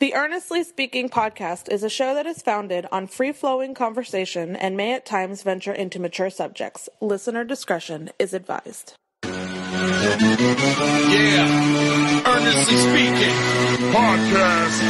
The Earnestly Speaking podcast is a show that is founded on free flowing conversation and may at times venture into mature subjects. Listener discretion is advised. Yeah, earnestly speaking, podcast.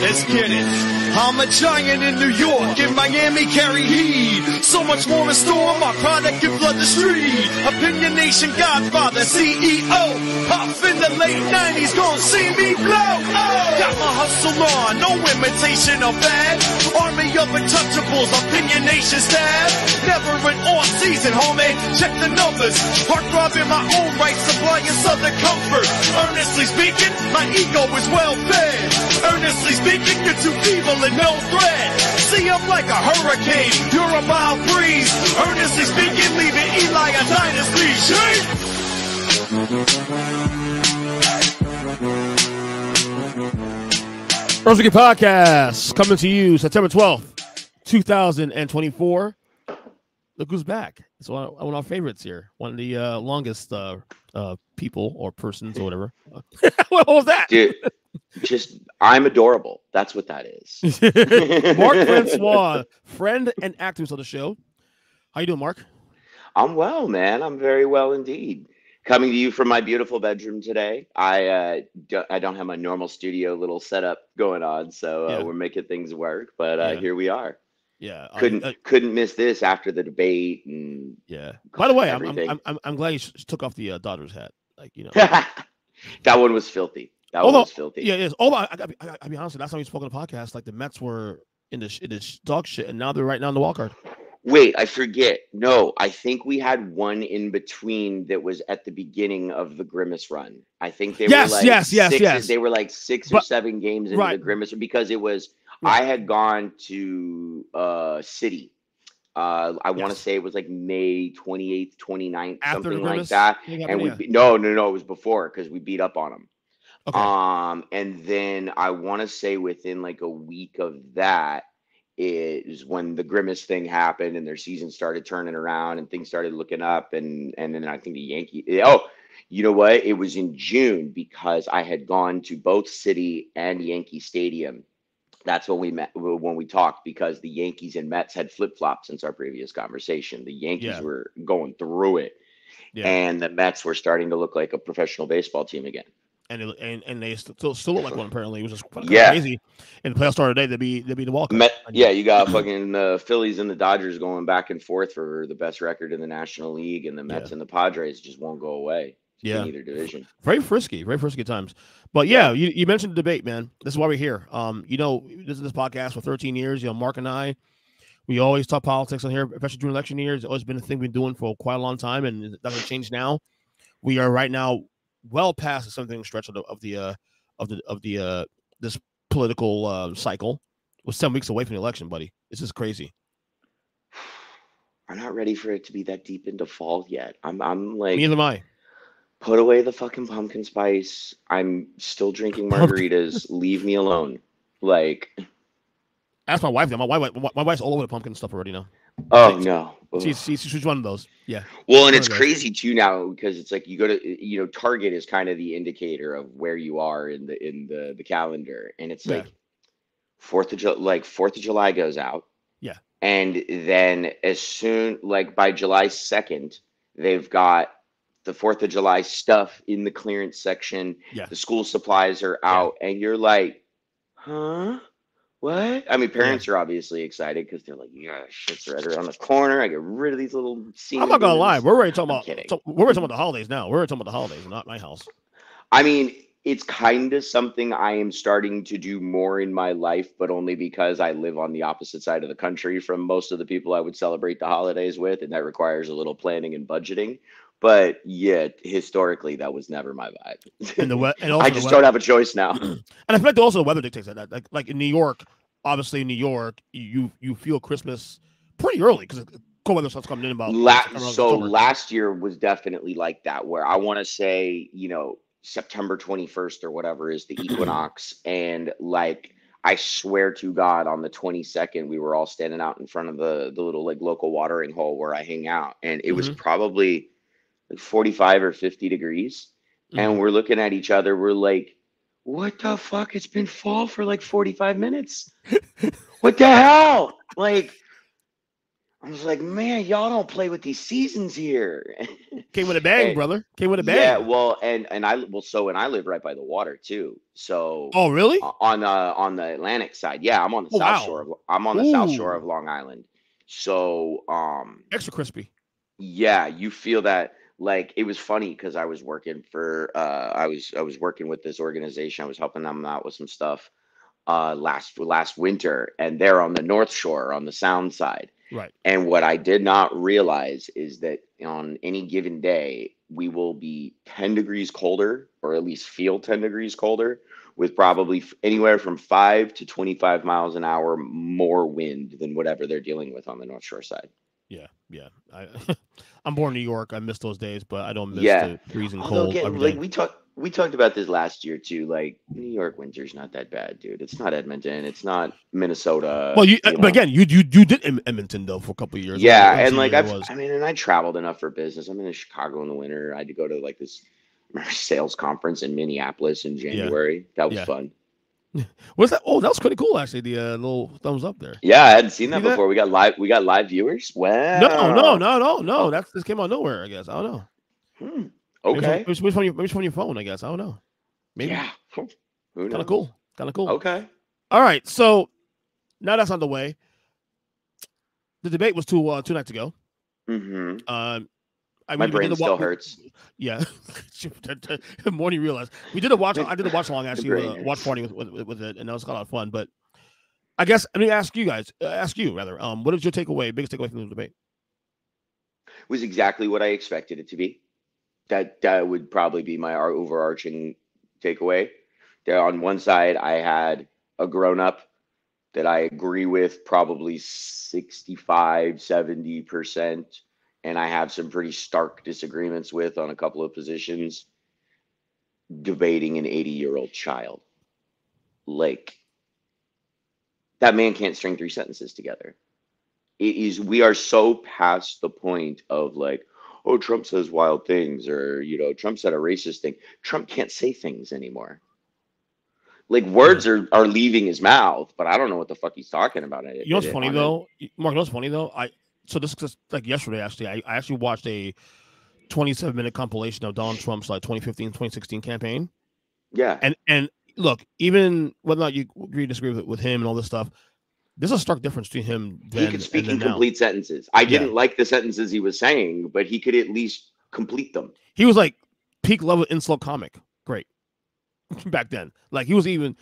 Let's get it. I'm a giant in New York, in Miami carry heat. So much more in store, my product can flood the street. Opinionation Godfather, CEO. Puff in the late 90s, gon' see me blow. Oh. Got my hustle on, no imitation of that. Army of untouchables, Opinion Nation staff. Never an off season, homie. Check the numbers. Heart throbbing my own right, supplying southern comfort. Earnestly speaking, my ego is well fed. Earnestly speaking, you're too and no threat. See, I'm like a hurricane, you're a mild breeze. Earnestly speaking, leaving Eli a dynasty. Shake! Earthly Podcast coming to you September 12th, 2024. Look who's back. It's one of, one of our favorites here. One of the uh, longest uh, uh, people or persons or whatever. what was that? Dude, just I'm adorable. That's what that is. Marc Francois, friend and activist of the show. How you doing, Marc? I'm well, man. I'm very well indeed. Coming to you from my beautiful bedroom today. I uh, do, I don't have my normal studio little setup going on, so uh, Yeah. we're making things work. But uh, Yeah. here we are. Yeah. Couldn't uh, couldn't miss this after the debate and yeah. By the way, I'm, I'm, I'm, I'm, glad you took off the uh, Dodgers hat. Like, you know. that one was filthy. That Although- one was filthy. Yeah, it is. Although I, I, I, gotta be honest, last time we spoke on the podcast, like the Mets were in the sh- in the dog shit, and now they're right now in the wild card. Wait, I forget. No, I think we had one in between that was at the beginning of the Grimace run. I think they Yes, were like yes, yes, six, yes. They were like six or seven games into the. Grimace because it was I had gone to uh Citi. Uh I want to say it was like May 28th, 29th, After something like that. And we be- no, no, no, it was before because we beat up on them. Okay. Um, and then I want to say within like a week of that is when the Grimace thing happened and their season started turning around and things started looking up and and then I think the Yankee oh you know what it was in June because I had gone to both Citi and Yankee Stadium. That's when we met when we talked because the Yankees and Mets had flip flopped since our previous conversation. The Yankees Yeah. were going through it, yeah. and the Mets were starting to look like a professional baseball team again. and it, and and they still still look like one. Apparently, it was Yeah. crazy. And the playoffs started today. They'd be they'd be the walk. Yeah, you got fucking uh, Phillies and the Dodgers going back and forth for the best record in the National League, and the Mets Yeah. and the Padres just won't go away. Yeah. either division. very frisky, very frisky times. But yeah, you, you mentioned the debate, man. This is why we're here. Um, you know, this is this podcast for 13 years. You know, Marc and I, we always talk politics on here, especially during election years. It's always been a thing we've been doing for quite a long time, and it doesn't change now. We are right now well past the something stretch of the of the uh, of the of the uh, this political uh, cycle. We're seven weeks away from the election, buddy. This is crazy. I'm not ready for it to be that deep into fall yet. I'm, I'm like, Neither am I. put away the fucking pumpkin spice. I'm still drinking margaritas. Leave me alone. Like, Ask my wife. though. My wife, my wife's all over the pumpkin stuff already now. oh Thanks. no. She's, she's she's one of those. Yeah. Well, and it's crazy too now because it's like you go to you know Target is kind of the indicator of where you are in the in the the calendar, and it's Yeah. like Fourth of July, like Fourth of July goes out, Yeah. and then as soon like by July second, they've got the Fourth of July stuff in the clearance section. Yeah. The school supplies are Yeah. out, and you're like, huh. What? I mean, parents are obviously excited because they're like, "Yeah, shit's right around the corner. I get rid of these little." I'm not gonna lie. CMs." We're already talking I'm about so- we're already talking about the holidays now. We're already talking about the holidays, not my house. I mean, it's kind of something I am starting to do more in my life, but only because I live on the opposite side of the country from most of the people I would celebrate the holidays with, and that requires a little planning and budgeting. But yeah, historically, that was never my vibe. And the we- and also I just don't have a choice now. And I feel like also the weather dictates that. Like like in New York, obviously in New York, you you feel Christmas pretty early because cold weather starts coming in about La- so last year was definitely like that, where I want to say, you know, September 21st or whatever is the equinox. and like, I swear to God, on the 22nd, we were all standing out in front of the, the little like local watering hole where I hang out. And it was Mhm. probably like 45 or 50 degrees. Mhm. and we're looking at each other. We're like, "What the fuck? It's been fall for like forty-five minutes. what the hell?" Like, I was like, "Man, y'all don't play with these seasons here." Came with a bang, Hey, brother. Came with a bang. Yeah, well, and and I well, so and I live right by the water too. So oh, really? on the on the Atlantic side, yeah, I'm on the Oh, south wow. shore. Of, I'm on the south shore of Long Island. So um, Extra crispy. yeah, you feel that like it was funny because I was working for uh I was I was working with this organization. I was helping them out with some stuff uh last last winter and they're on the North Shore on the sound side. Right. And what I did not realize is that on any given day, we will be 10 degrees colder, or at least feel 10 degrees colder, with probably anywhere from 5 to 25 miles an hour more wind than whatever they're dealing with on the North Shore side. Yeah, yeah. I, I'm born in New York. I miss those days, but I don't miss Yeah. the freezing Although cold again, like we talked we talked about this last year too. Like New York winter's not that bad, dude. It's not Edmonton. It's not Minnesota. well, you, know. but again, you you you did Edmonton though for a couple of years. Yeah, and like I've, was. I mean, and I traveled enough for business. I'm in Chicago in the winter. I had to go to like this sales conference in Minneapolis in January. That was Yeah. fun. What's that? Oh, that was pretty cool actually. The uh, little thumbs up there. Yeah, I hadn't seen that before. We got live. We got live viewers. Wow. No, no, no, no, no. That's this came out of nowhere. I guess I don't know. Hmm. Okay. maybe it's from your, maybe from your phone. I guess I don't know. Maybe Yeah. Kind of cool. Kind of cool. Okay. All right, so now that's on the way. The debate was two uh, two nights ago. Mm-hmm. Um, I My brain the still hurts. Yeah, the more you realize we did a watch. I did a watch along actually, uh, watch party with, with with it, and that was a lot of fun. But I guess let me ask you guys, uh, ask you rather. Um, what is your takeaway? Biggest takeaway from the debate? was exactly what I expected it to be. That that would probably be my overarching takeaway. There on one side, I had a grown up that I agree with probably 65, 70%. And I have some pretty stark disagreements with on a couple of positions, debating an 80 year old child. Like, that man can't string three sentences together it is we are so past the point of like oh trump says wild things or you know trump said a racist thing trump can't say things anymore like words are are leaving his mouth but i don't know what the fuck he's talking about it, You know what's funny though, Marc? You know what's funny though? I so this is like yesterday actually. I, I actually watched a 27 minute compilation of Donald Trump's like 2015 2016 campaign. yeah And and look, even whether or not you agree disagree with, with him and all this stuff, there's a stark difference between him then he could speak in now. complete sentences i didn't like the sentences he was saying but he could at least complete them He was like peak level insult comic. Great. Back then. Like he was even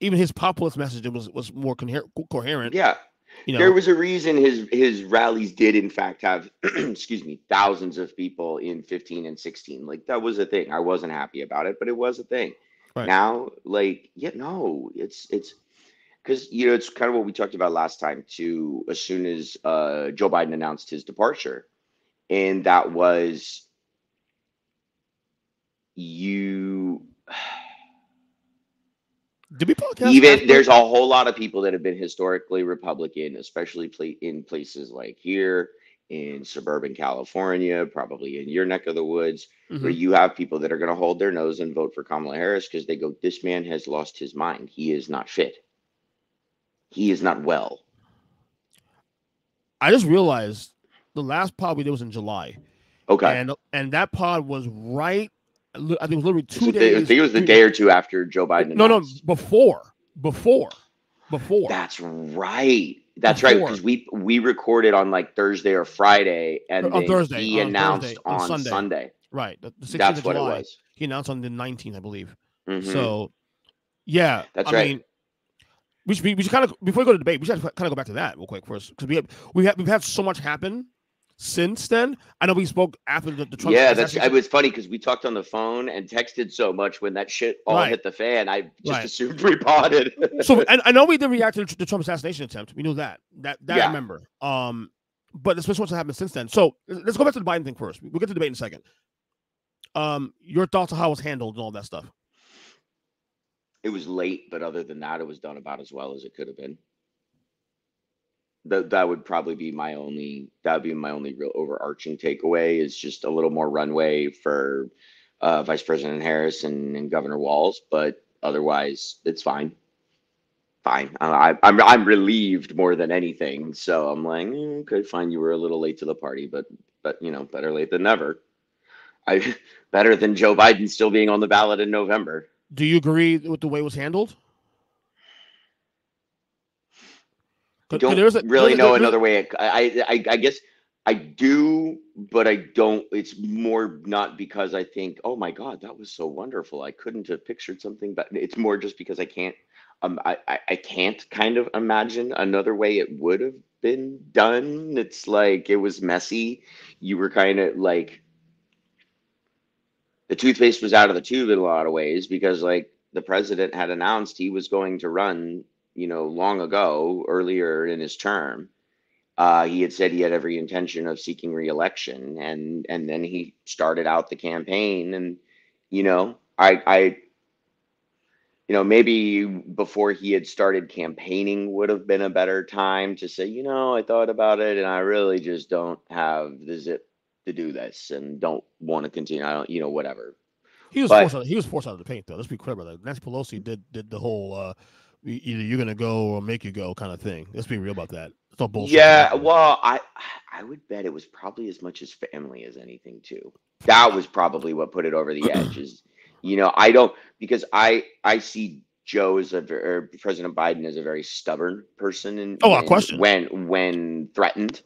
even his populist message was was more coher- coherent. yeah You know, there was a reason his his rallies did in fact have excuse me thousands of people in 15 and 16 like that was a thing. I wasn't happy about it but it was a thing. Right. now like yeah no it's it's because you know it's kind of what we talked about last time too as soon as uh joe biden announced his departure. And that was you did we podcast even there's a whole lot of people that have been historically republican especially in places like here in suburban california probably in your neck of the woods where Mhm. you have people that are going to hold their nose and vote for kamala harris because they go this man has lost his mind he is not fit he is not well I just realized the last pod we did was in July. okay And and that pod was right. I think it was literally two the- days. i think it was the day or two after joe biden No, no, before, before, before. that's right that's right because we we recorded on like thursday or friday and On Thursday, he on announced Thursday, on on Sunday. sunday, right. The, the 16th that's of what July. it was He announced on the 19th, I believe. Mhm. So, yeah, That's I right. Mean, we should, we should kind of before we go to debate, we should kind of go back to that real quick first because we have we have we've had so much happen since then. I know we spoke after the, the Trump. yeah, that's it was funny because we talked on the phone and texted so much when that shit all Right. hit the fan. I just Right. assumed we potted. so and I know we didn't react to the, Trump assassination attempt. We knew that. That that I remember. Um, but was what's happened since then. So let's go back to the Biden thing first. We'll get to the debate in a second. Um, your thoughts on how it was handled and all that stuff. it was late, but other than that, it was done about as well as it could have been. That that would probably be my only that would be my only real overarching takeaway is just a little more runway for uh, Vice President Harris and, and Governor Walz, but otherwise it's fine. Fine. I, I'm I'm relieved more than anything. So I'm like, "Mm, okay, fine. You were a little late to the party, but but you know, better late than never. I better than Joe Biden still being on the ballot in November. Do you agree with the way it was handled? 'Cause don't there's a- really know another way. I, I I guess I do, but I don't. It's more not because I think, oh my God, that was so wonderful. I couldn't have pictured something, but it's more just because I can't. Um, I, I I can't kind of imagine another way it would have been done. It's like it was messy. You were kind of like the toothpaste was out of the tube in a lot of ways because like the president had announced he was going to run you know, long ago, earlier in his term, uh, he had said he had every intention of seeking reelection, and and then he started out the campaign, and you know, I I, you know, maybe before he had started campaigning would have been a better time to say, you know, I thought about it, and I really just don't have the zip to do this, and don't want to continue. I don't, you know, whatever. He was But- forced out, he was forced out of the paint though. Let's be clear about that. Nancy Pelosi did did the whole uh either you're gonna go or make you go kind of thing. Let's be real about that. It's all bullshit. Yeah, well, I I would bet it was probably as much as family as anything too. That was probably what put it over the edge. Is you know I don't because I I see Joe as a or President Biden as a very stubborn person and Oh, without question. when when threatened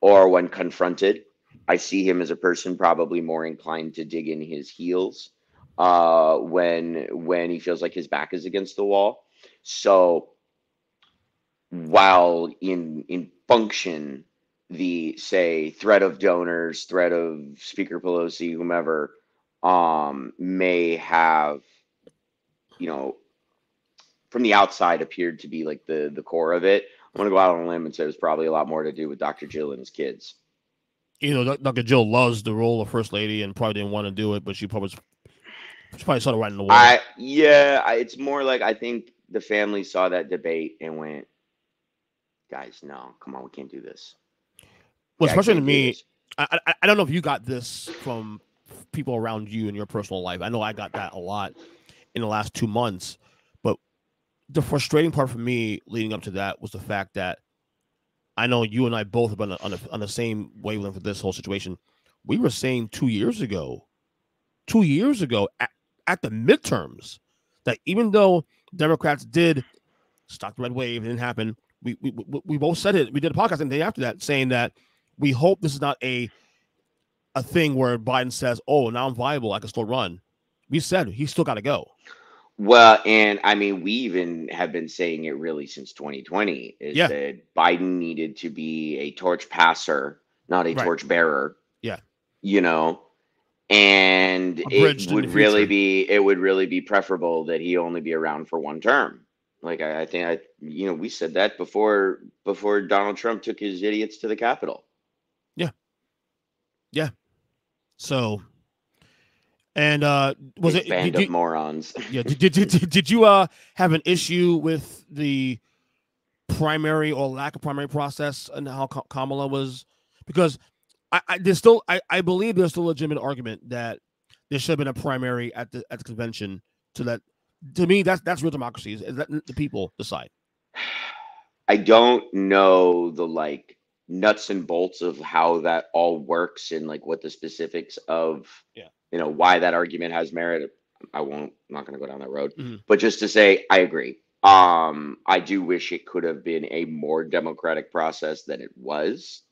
or when confronted. I see him as a person probably more inclined to dig in his heels uh, when when he feels like his back is against the wall. So while in in function the say threat of donors threat of speaker pelosi whomever um may have you know from the outside appeared to be like the the core of it i'm to go out on a limb and say it was probably a lot more to do with dr jill and his kids You know, Dr. Jill loves the role of first lady and probably didn't want to do it, but she probably she probably saw it right in the wall. i yeah I, it's more like i think the family saw that debate and went guys no come on we can't do this well, Yeah, especially to me, I, I, I don't know if you got this from people around you in your personal life. I know I got that a lot in the last two months, but the frustrating part for me leading up to that was the fact that I know you and I both have been on, the on the same wavelength with this whole situation. We were saying two years ago, two years ago at, at the midterms, that even though Democrats did stop the red wave, it didn't happen. We, we we both said it. We did a podcast the day after that saying that we hope this is not a a thing where Biden says, "Oh, now I'm viable. I can still run." We said he's still got to go. Well, and I mean, we even have been saying it really since 2020 is Yeah. that Biden needed to be a torch passer, not a Right. torch bearer. Yeah. You know, and it would really be it would really be preferable that he only be around for one term. Like I, I think I you know, we said that before before Donald Trump took his idiots to the Capitol. Yeah. Yeah. So, and uh was Big it band did of you, morons? yeah did, did, did, did you uh have an issue with the primary or lack of primary process and how Kamala was because I, I there's still I, I believe there's still a legitimate argument that there should have been a primary at the at the convention to let to me that's that's real democracy is, that the people decide I don't know the like nuts and bolts of how that all works and like what the specifics of Yeah. you know why that argument has merit. I won't I'm not gonna go down that road. Mhm. But just to say I agree. Um I do wish it could have been a more democratic process than it was,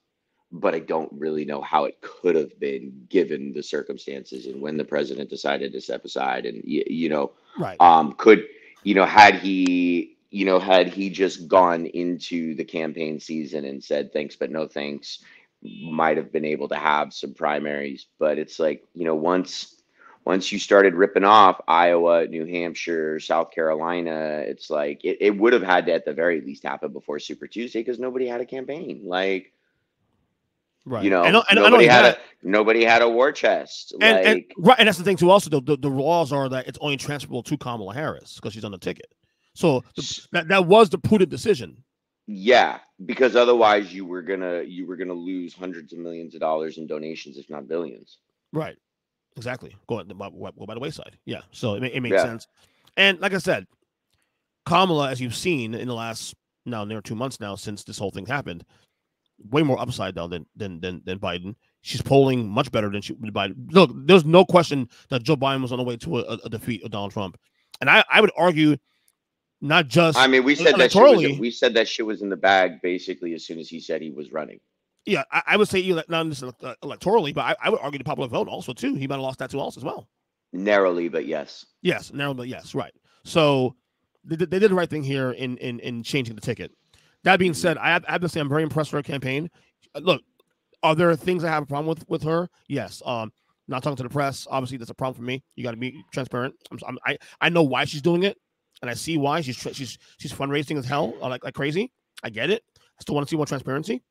but I don't really know how it could have been given the circumstances and when the president decided to step aside and you, you know right. um could you know had he you know had he just gone into the campaign season and said thanks but no thanks might have been able to have some primaries. But it's like you know once once you started ripping off iowa new hampshire south carolina it's like it, it would have had to at the very least happen before super tuesday because nobody had a campaign. Like right you know, and, and, nobody had that, a nobody had a war chest and, like and right and that's the thing too also the, the, the laws are that it's only transferable to kamala harris because she's on the ticket so the, that, that was the prudent decision Yeah, because otherwise you were gonna you were gonna lose hundreds of millions of dollars in donations, if not billions. right exactly. Go, by, go by the wayside. Yeah. So it, it makes Yeah. sense. And like I said, Kamala, as you've seen in the last now near two months now since this whole thing happened, way more upside down than than than, than Biden. She's polling much better than she Biden. Look, there's no question that Joe Biden was on the way to a, a defeat of Donald Trump, and I I would argue not just I mean, we said that shit was, we said that shit was in the bag basically as soon as he said he was running. yeah I, I would say not just uh, electorally, but I, I would argue the popular vote also too. He might have lost that to also as well. Narrowly, but yes. Yes, narrowly, but yes, right. So they, did- they did the right thing here in in in changing the ticket. That being said, I have, I have to say I'm very impressed with her campaign. Uh, Look, are there things I have a problem with with her? Yes. Um, not talking to the press. Obviously, that's a problem for me. You got to be transparent. I'm, I'm, I I know why she's doing it, and I see why she's she's she's fundraising as hell, uh, like like crazy. I get it. I still want to see more transparency.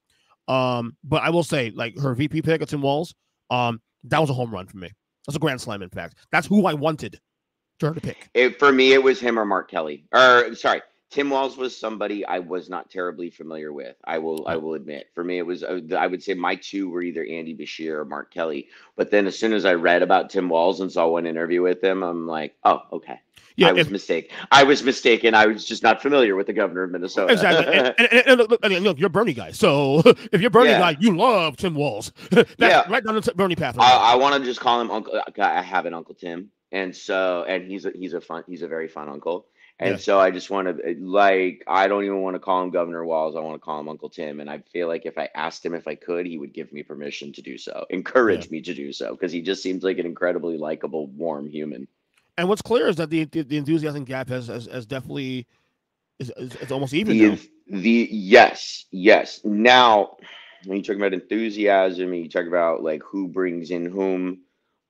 Um, but I will say, like her VP pick at Tim Walz, um, that was a home run for me. That's a grand slam. In fact, that's who I wanted to her to pick. It, for me, it was him or Mark Kelly. Or sorry, Tim Walz was somebody I was not terribly familiar with. I will, I will admit. For me, it was. uh, I would say my two were either Andy Beshear or Mark Kelly. But then, as soon as I read about Tim Walz and saw one interview with him, I'm like, oh, okay. Yeah, I was mistaken. I was mistaken. I was just not familiar with the governor of Minnesota. Exactly. and, and, and, and look, I mean, look, you're Bernie guy. So if you're Bernie Yeah. guy, you love Tim Walz. Yeah. right down the Bernie path. I, I want to just call him Uncle. I have an Uncle Tim, and so and he's a, he's a fun he's a very fun uncle, and Yeah. so I just want to uh, like I don't even want to call him Governor Walz. I want to call him Uncle Tim, and I feel like if I asked him if I could, he would give me permission to do so, encourage me to do so, because he just seems like an incredibly likable, warm human. and what's clear is that the the, the enthusiasm gap has has, has definitely is, is, is almost even The, now. the yes, yes. Now, when you talk about enthusiasm, and you talk about like who brings in whom,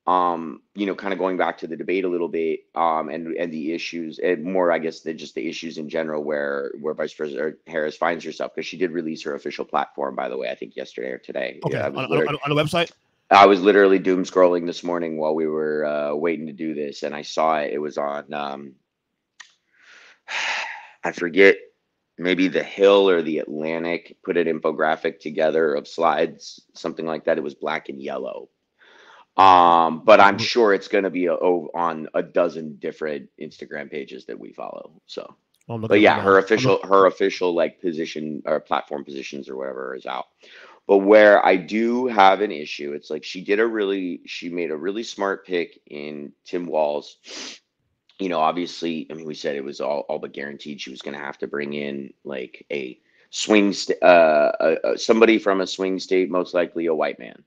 um, you know, kind of going back to the debate a little bit, um, and and the issues, and more, I guess, than just the issues in general, where where Vice President Harris finds herself, because she did release her official platform, by the way, I think yesterday or today. Okay, Yeah, on, on, on, the website. I was literally doom scrolling this morning while we were uh, waiting to do this, and I saw it. It was on, um, I forget, maybe the Hill or the Atlantic put an infographic together of slides, something like that. It was black and yellow. Um, but I'm sure it's going to be a, o- on a dozen different Instagram pages that we follow. So, but yeah, her official her official like position or platform positions or whatever is out. But where I do have an issue, it's like she did a really she made a really smart pick in Tim Walz. You know, obviously, I mean, we said it was all all but guaranteed she was going to have to bring in like a swing st- uh, uh, somebody from a swing state, most likely a white man,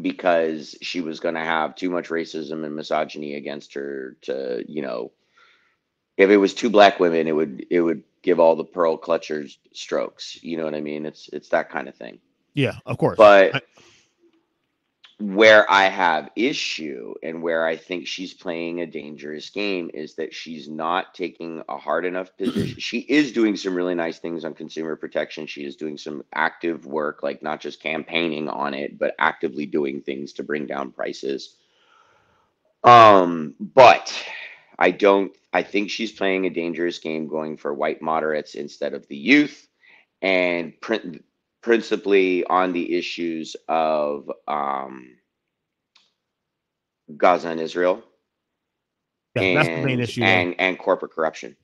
because she was going to have too much racism and misogyny against her to you know if it was two black women, it would it would give all the pearl clutchers strokes. You know what I mean? It's it's that kind of thing. Yeah, of course. But I- where I have issue and where I think she's playing a dangerous game is that she's not taking a hard enough position. she is doing some really nice things on consumer protection. She is doing some active work, like not just campaigning on it, but actively doing things to bring down prices. Um, but I don't I think she's playing a dangerous game going for white moderates instead of the youth and prin- principally on the issues of um, Gaza and Israel yeah, and, that's the main issue. and and corporate corruption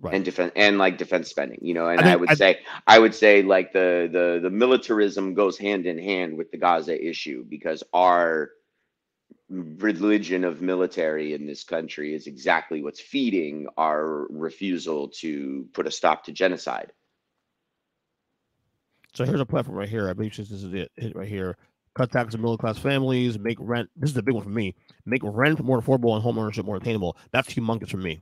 right. and defense and like defense spending you know and I I, would I- say I would say like the the the militarism goes hand in hand with the Gaza issue because our religion of military in this country is exactly what's feeding our refusal to put a stop to genocide So here's a platform right here. I believe this is it, right here. Cut taxes to middle class families, make rent. This is the big one for me. Make rent more affordable and home ownership more attainable. That's humongous for me.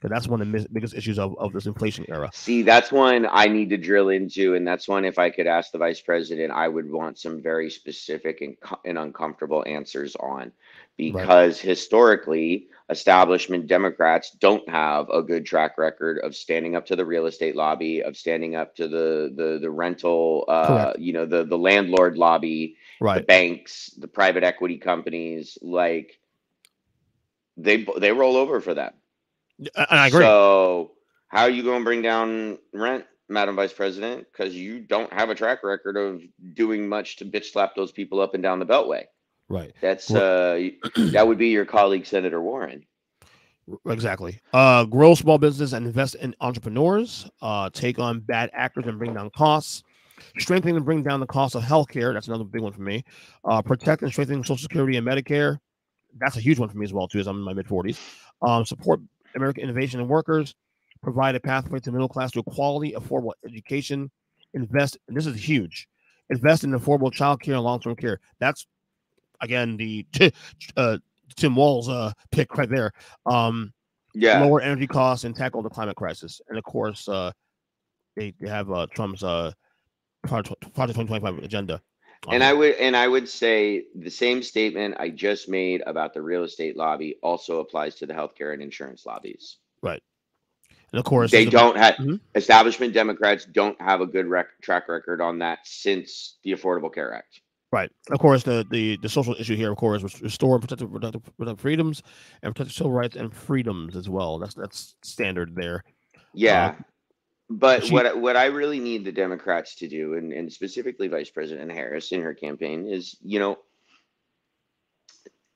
Because that's one of the mis- biggest issues of, of this inflation era. See, that's one I need to drill into, and that's one if I could ask the vice president, I would want some very specific and, and uncomfortable answers on, because historically, establishment Democrats don't have a good track record of standing up to the real estate lobby, of standing up to the the the rental, uh, you know, the the landlord lobby, right. the banks, the private equity companies, like they they roll over for that. And I agree. So, how are you going to bring down rent, Madam Vice President? Because you don't have a track record of doing much to bitch slap those people up and down the Beltway. Right. That's uh, that would be your colleague Senator Warren. Exactly. Uh, grow small business and invest in entrepreneurs. Uh, take on bad actors and bring down costs. Strengthen and bring down the cost of healthcare. That's another big one for me. Uh, protect and strengthen Social Security and Medicare. That's a huge one for me as well too, as I'm in my mid 40s. Um, support American innovation and workers. Provide a pathway to middle class to quality, affordable education. Invest, and this is huge. Invest in affordable child care and long term care. That's again the uh, Tim Walz uh, pick right there. Um, Yeah, lower energy costs and tackle the climate crisis. And of course, uh, they, they have uh, Trump's uh, Project 2025 agenda. And. I would and I would say the same statement I just made about the real estate lobby also applies to the healthcare and insurance lobbies. Right. And of course, They don't have Mhm. establishment Democrats don't have a good rec- track record on that since the Affordable Care Act. Right. Of course, the, the the social issue here, of course, was restore and protect productive, productive freedoms and protect civil rights and freedoms as well. That's that's standard there. Yeah. But she- what I- what I really need the Democrats to do, and, and specifically Vice President Harris in her campaign, is you know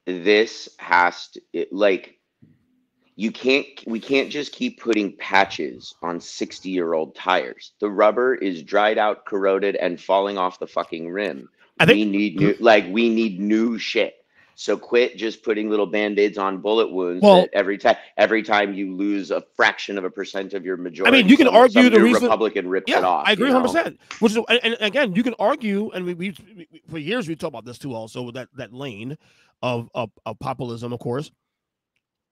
this has to it, like you can't we can't just keep putting patches on 60 year old tires. The rubber is dried out corroded and falling off the fucking rim. I think- we need new like we need new shit so quit just putting little band-aids on bullet wounds Well- every time every time you lose a fraction of a percent of your majority I mean, you can some- argue some the reason- republican rips Yeah, it off I agree 100. percent Which is, and, and again, you can argue, and we, we, we for years we talked about this too. Also, that that lane of, of of populism, of course.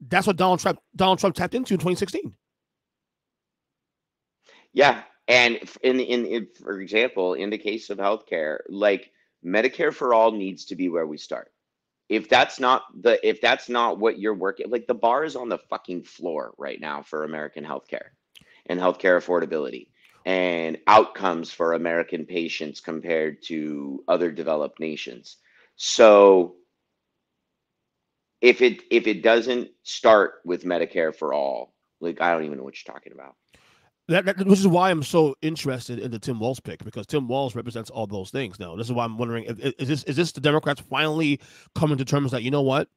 That's what Donald Trump Donald Trump tapped into in 2016. Yeah, and in in, in for example, in the case of healthcare, like Medicare for all needs to be where we start. If that's not the if that's not what you're working, like the bar is on the fucking floor right now for American healthcare and healthcare affordability and outcomes for American patients compared to other developed nations. So if it if it doesn't start with Medicare for all, like I don't even know what you're talking about. That, that which is why I'm so interested in the Tim Walz pick because Tim Walz represents all those things now. This is why I'm wondering if, is this is this the Democrats finally coming to terms that you know what?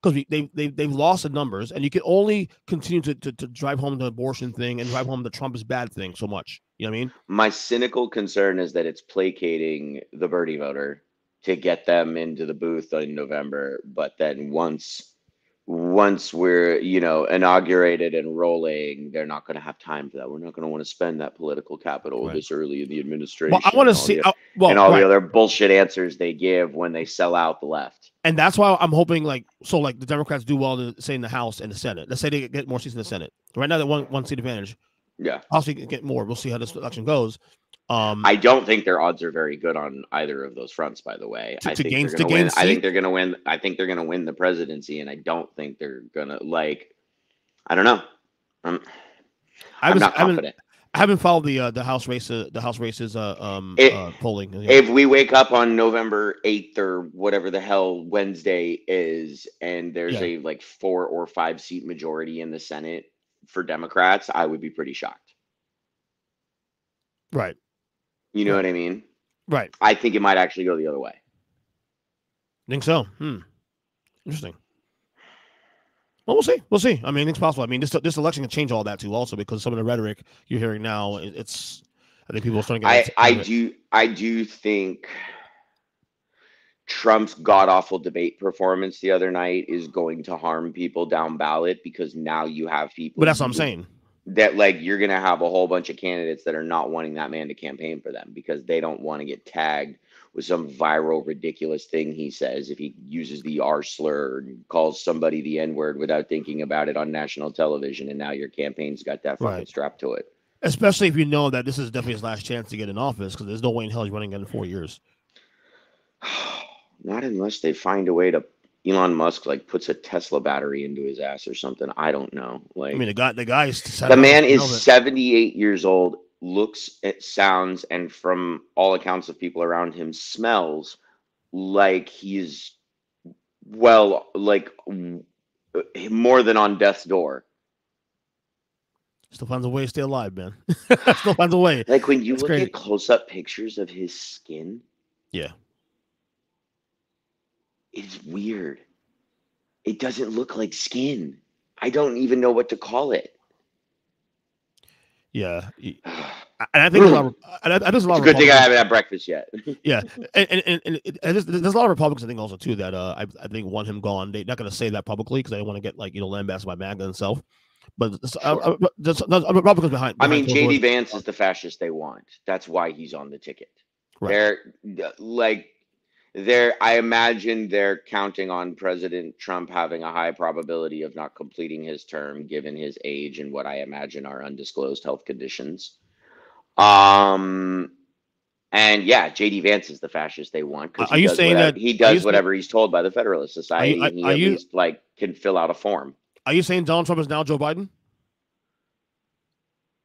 Because they they they've lost the numbers, and you can only continue to, to, to drive home the abortion thing and drive home the Trump is bad thing so much. You know what I mean? My cynical concern is that it's placating the Bernie voter to get them into the booth in November. But then once once we're you know inaugurated and rolling, they're not going to have time for that. We're not going to want to spend that political capital Right. this early in the administration. Well, I want to see. the- uh, well, and all right. the other bullshit answers they give when they sell out the left. and that's why I'm hoping like so like the Democrats do well to say in the House and the Senate. Let's say they get more seats in the Senate. Right now, they one one seat advantage. Yeah, i'll see get more. We'll see how this election goes. Um, I don't think their odds are very good on either of those fronts. By the way, To- I think gain- they're to going to gain win. I think they're going to win. I think they're going to win the presidency, and I don't think they're going to like. I don't know. I'm, I I'm was, not I haven't, confident. I haven't followed the uh, the House race, uh, the House races, uh, um, It- uh, polling. you know. If we wake up on November 8th or whatever the hell Wednesday is, and there's Yeah. a like four or five seat majority in the Senate for Democrats, I would be pretty shocked. right, You know Right. what I mean? right. I think it might actually go the other way. Think so? Hmm. Interesting. Well, we'll see. We'll see. I mean, it's possible. I mean, this this election can change all that too, also because some of the rhetoric you're hearing now, it's. I think people are starting to I, get. I it. do I do think Trump's god awful debate performance the other night is going to harm people down ballot because now you have people But that's what I'm saying. That like you're gonna have a whole bunch of candidates that are not wanting that man to campaign for them because they don't want to get tagged with some viral ridiculous thing he says if he uses the R slur and calls somebody the N word without thinking about it on national television and now your campaign's got that fucking Right. strapped to it. Especially if you know that this is definitely his last chance to get in office, because there's no way in hell he's running again in four years. Not unless they find a way to Elon Musk like puts a Tesla battery into his ass or something. I don't know. Like I mean, the guy, the guy is the man is 78 years old, looks, it sounds, and from all accounts of people around him, smells like he's well, like more than on death's door. still finds a way to stay alive, man. still finds a way. Like when you It's look crazy. at close-up pictures of his skin, Yeah. It's weird. It doesn't look like skin. I don't even know what to call it. Yeah, and I think there's a lot. Of, and I, I there's a lot It's a good thing I haven't had breakfast yet. Yeah, and and, and, and, there's, there's a lot of Republicans I think also too that uh I, I think want him gone. They're not going to say that publicly because they want to get like you know lambasted by MAGA himself. But uh, uh, there's, there's Republicans behind. I mean, behind JD. Vance is the fascist they want. That's why he's on the ticket. Right. They're like, they're. I imagine they're counting on President Trump having a high probability of not completing his term, given his age and what I imagine are undisclosed health conditions. Um, and yeah, JD Vance is the fascist they want because Are you saying that- he does you saying- whatever he's told by the Federalist Society. are- he are at you- least like can fill out a form. Are you saying Donald Trump is now Joe Biden?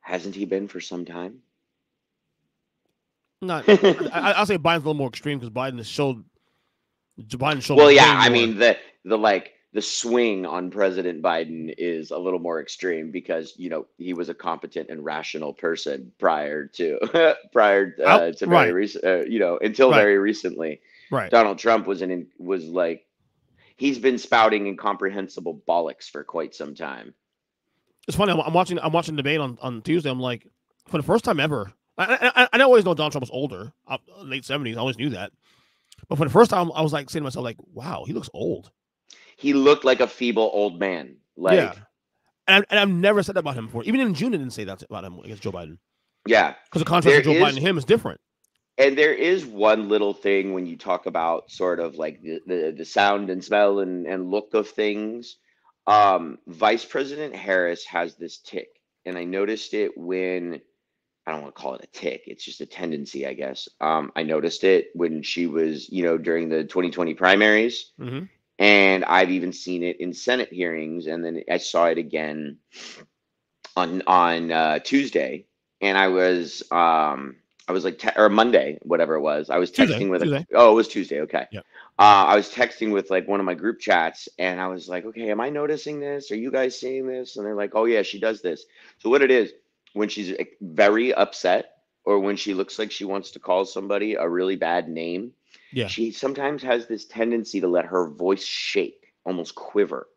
Hasn't he been for some time? Not. I, I'll say Biden's a little more extreme because Biden has showed. Biden showed. well yeah i mean the the like the swing on president biden is a little more extreme because you know he was a competent and rational person prior to prior uh, to very right. recent uh, you know until Right. very recently right. donald trump was an in, was like he's been spouting incomprehensible bollocks for quite some time It's funny. I'm, I'm watching. I'm watching debate on, on Tuesday. I'm like, for the first time ever. I, I, I always know Donald Trump was older, uh, late seventies. I always knew that. But for the first time, I was like saying to myself, like, wow, he looks old. he looked like a feeble old man like yeah. And, I, and I've never said that about him before. Even in June, I didn't say that about him against Joe Biden yeah because the contrast of Joe There Biden is- and him is different. and there is one little thing when you talk about sort of like the, the, the sound and smell and, and look of things um, vice president harris has this tick and i noticed it when i don't want to call it a tick it's just a tendency i guess um, i noticed it when she was you know during the 2020 primaries hmm and I've even seen it in Senate hearings, and then I saw it again on on uh, Tuesday, and I was um I was like te- or Monday, whatever it was. I was Tuesday, texting with Tuesday. a oh it was Tuesday, okay. Yep. Uh, I was texting with like one of my group chats, and I was like, okay, am I noticing this? Are you guys seeing this? And they're like, oh yeah, she does this. So what it is when she's very upset. Or when she looks like she wants to call somebody a really bad name, Yeah. she sometimes has this tendency to let her voice shake, almost quiver.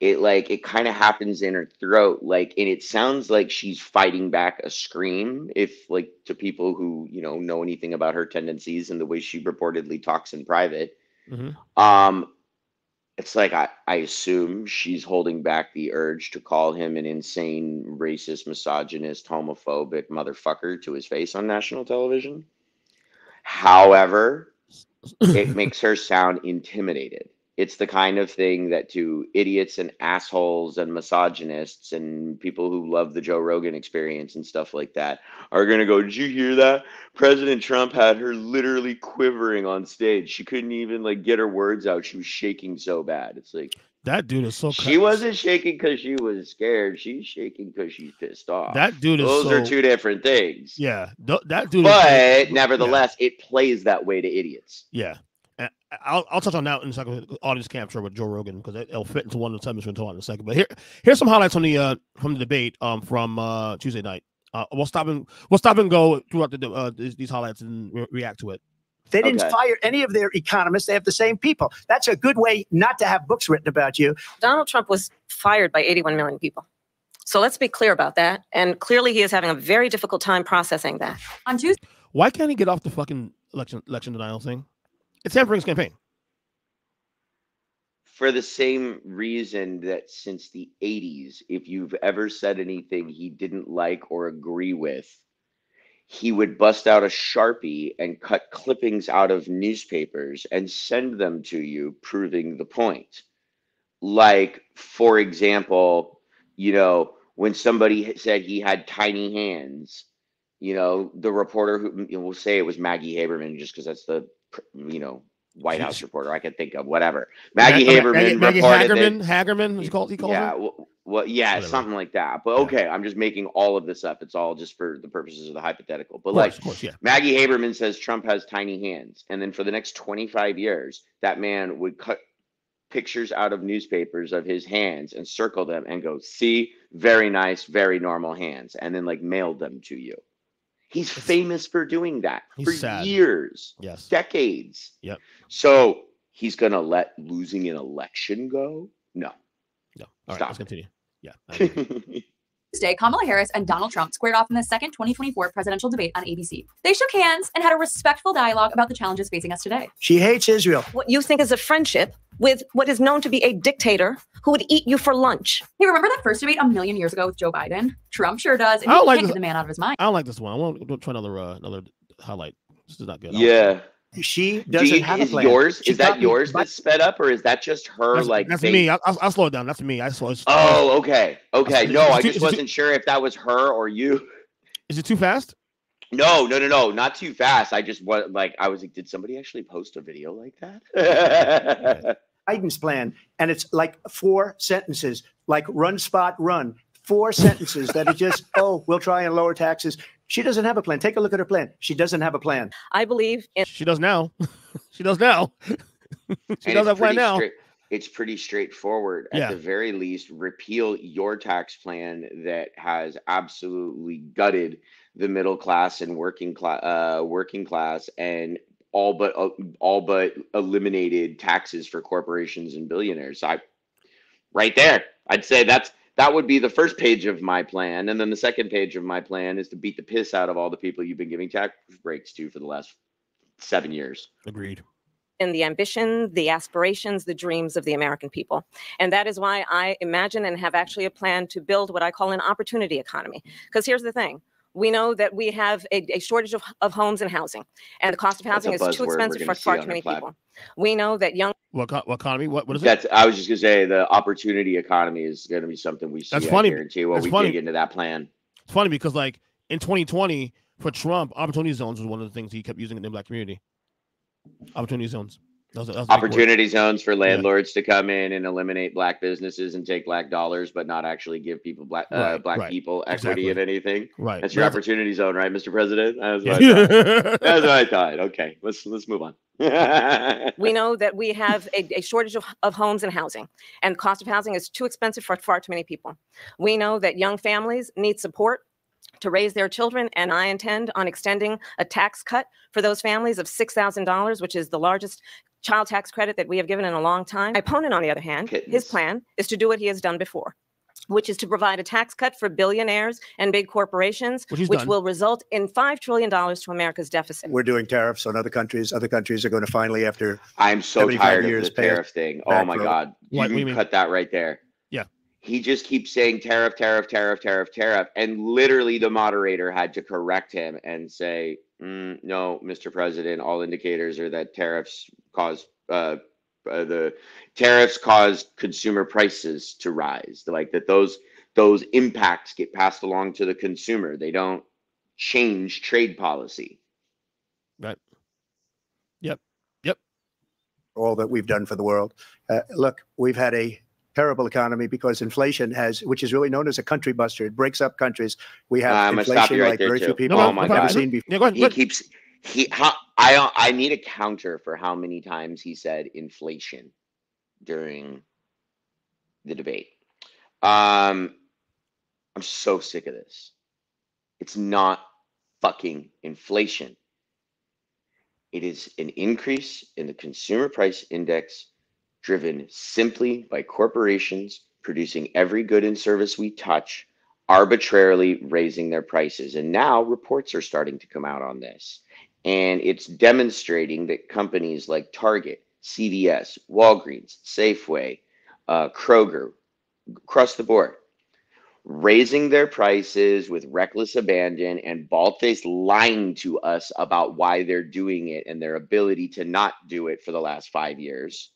It like it kind of happens in her throat, like, and it sounds like she's fighting back a scream. If like to people who you know know anything about her tendencies and the way she reportedly talks in private, hmm um, it's like I, I assume she's holding back the urge to call him an insane, racist, misogynist, homophobic motherfucker to his face on national television. However, it makes her sound intimidated. It's the kind of thing that to idiots and assholes and misogynists and people who love the Joe Rogan experience and stuff like that are going to go, Did you hear that? President Trump had her literally quivering on stage. She couldn't even like get her words out. She was shaking so bad. It's like That dude is so. she wasn't shaking because she was scared. She's shaking because she's pissed off. That dude is Those so. are two different things. Yeah. th- that dude. But nevertheless, it plays that way to idiots. Yeah. And I'll, I'll touch on that in a second. with Audience capture with Joe Rogan because it, will fit into one of the segments we're going to talk about in a second. But here, here's some highlights from the uh, from the debate um from uh, Tuesday night. Uh, we'll stop and we'll stop and go throughout the uh, these, these highlights and re- react to it. They didn't Okay. fire any of their economists. They have the same people. That's a good way not to have books written about you. Donald Trump was fired by 81 million people. So let's be clear about that. And clearly, he is having a very difficult time processing that. On Tuesday, Why can't he get off the fucking election election denial thing? It's hampering his campaign. For the same reason that since the 80s, if you've ever said anything he didn't like or agree with, he would bust out a Sharpie and cut clippings out of newspapers and send them to you, proving the point. Like, for example, you know, when somebody said he had tiny hands, you know, the reporter who we'll say it was Maggie Haberman, just because that's the, you know, White House reporter I can think of, whatever. Maggie Ma- Ma- Haberman Maggie, Maggie reported that- Hagerman. Hagerman. He called. He called. yeah, her? well, yeah, Whatever. something like that. But Yeah. okay, I'm just making all of this up. It's all just for the purposes of the hypothetical. But Of like of course, yeah. Maggie Haberman says Trump has tiny hands. And then for the next 25 years, that man would cut pictures out of newspapers of his hands and circle them and go, see, very nice, very normal hands. And then like mailed them to you. He's It's- famous for doing that for sad. years, Yes. decades. Yep. So he's gonna let losing an election go? No. No. All right, Stop let's it. continue. Yeah. I. Tuesday, Kamala Harris and Donald Trump squared off in the second 2024 presidential debate on ABC. They shook hands and had a respectful dialogue about the challenges facing us today. She hates Israel. What you think is a friendship with what is known to be a dictator who would eat you for lunch. Hey, remember that first debate a million years ago with Joe Biden? Trump sure does, and I he don't like can't this- get the man out of his mind. I don't like this one. I want to try another uh, another highlight. This is not good. I don't- yeah. She doesn't you, have a is plan. yours She is that yours Bi- that's sped up or is that just her That's, like that's me. I, I'll, I'll slow it down. That's me. I oh, slow. It's, Oh, okay. Okay. No, I just wasn't sure if that was her or you. Is it too fast? No, no, no, no, not too fast. I just want like I was like, did somebody actually post a video like that? Biden's plan, and it's like four sentences, like run, spot, run. Four sentences that are just, oh, we'll try and lower taxes. She doesn't have a plan. Take a look at her plan. She doesn't have a plan. I believe in She does now. she does now. she does it's have a plan pretty now. straight- it's pretty straightforward. At Yeah. the very least, repeal your tax plan that has absolutely gutted the middle class and working class, uh, working class, and all but uh, all but eliminated taxes for corporations and billionaires. I, right there, I'd say that's that would be the first page of my plan, and then the second page of my plan is to beat the piss out of all the people you've been giving tax breaks to for the last seven years. Agreed. in the ambition, the aspirations, the dreams of the American people. And that is why I imagine and have actually a plan to build what I call an opportunity economy. Because here's the thing. We know that we have a, a shortage of, of homes and housing, and the cost of housing is too expensive for far too many plat- people. We know that young What, co- what economy? What, what is it? That's I was just gonna say the opportunity economy is gonna be something we see. That's I funny. guarantee when That's we funny. dig into that plan. It's funny because like in 2020 for Trump, opportunity zones was one of the things he kept using in the black community. Opportunity zones. That was, a- that was a big word. Opportunity zones for landlords to come in and eliminate black businesses and take black dollars, but not actually give people black uh, black right. people equity Exactly. in anything. Right. That's your That's- opportunity zone, right, Mr. President? That's what, I thought. Yeah. That's what I thought. Okay, let's let's move on. we know that we have a, a shortage of, of homes and housing, and cost of housing is too expensive for far too many people. We know that young families need support to raise their children, and I intend on extending a tax cut for those families of $6,000, which is the largest child tax credit that we have given in a long time. My opponent, on the other hand, his plan is to do what he has done before. Which is to provide a tax cut for billionaires and big corporations, Which which will result in $5 trillion to America's deficit. We're doing tariffs on other countries. Other countries are going to finally, after I'm so 75 tired of years the tariff thing. Oh my row. god. What- what do you you can mean? cut that right there. Yeah. He just keeps saying tariff, tariff, tariff, tariff, tariff. And literally the moderator had to correct him and say, "Mm, no, Mr. President, all indicators are that tariffs cause uh, uh, the tariffs cause consumer prices to rise. Like that those those impacts get passed along to the consumer. They don't change trade policy. right. Yep. Yep. all that we've done for the world. Uh, look, we've had a terrible economy because inflation has, which is really known as a country buster. It breaks up countries. We have I'm stop inflation you right like there, very few too. people Oh have my ever seen before. Yeah, go ahead. he keeps he how I don't I need a counter for how many times he said inflation during the debate. Um I'm so sick of this. It's not fucking inflation. It is an increase in the consumer price index driven simply by corporations producing every good and service we touch arbitrarily raising their prices. And now reports are starting to come out on this. And it's demonstrating that companies like Target, CVS, Walgreens, Safeway, uh, Kroger, across the board, raising their prices with reckless abandon and bald faced lying to us about why they're doing it and their ability to not do it for the last five years,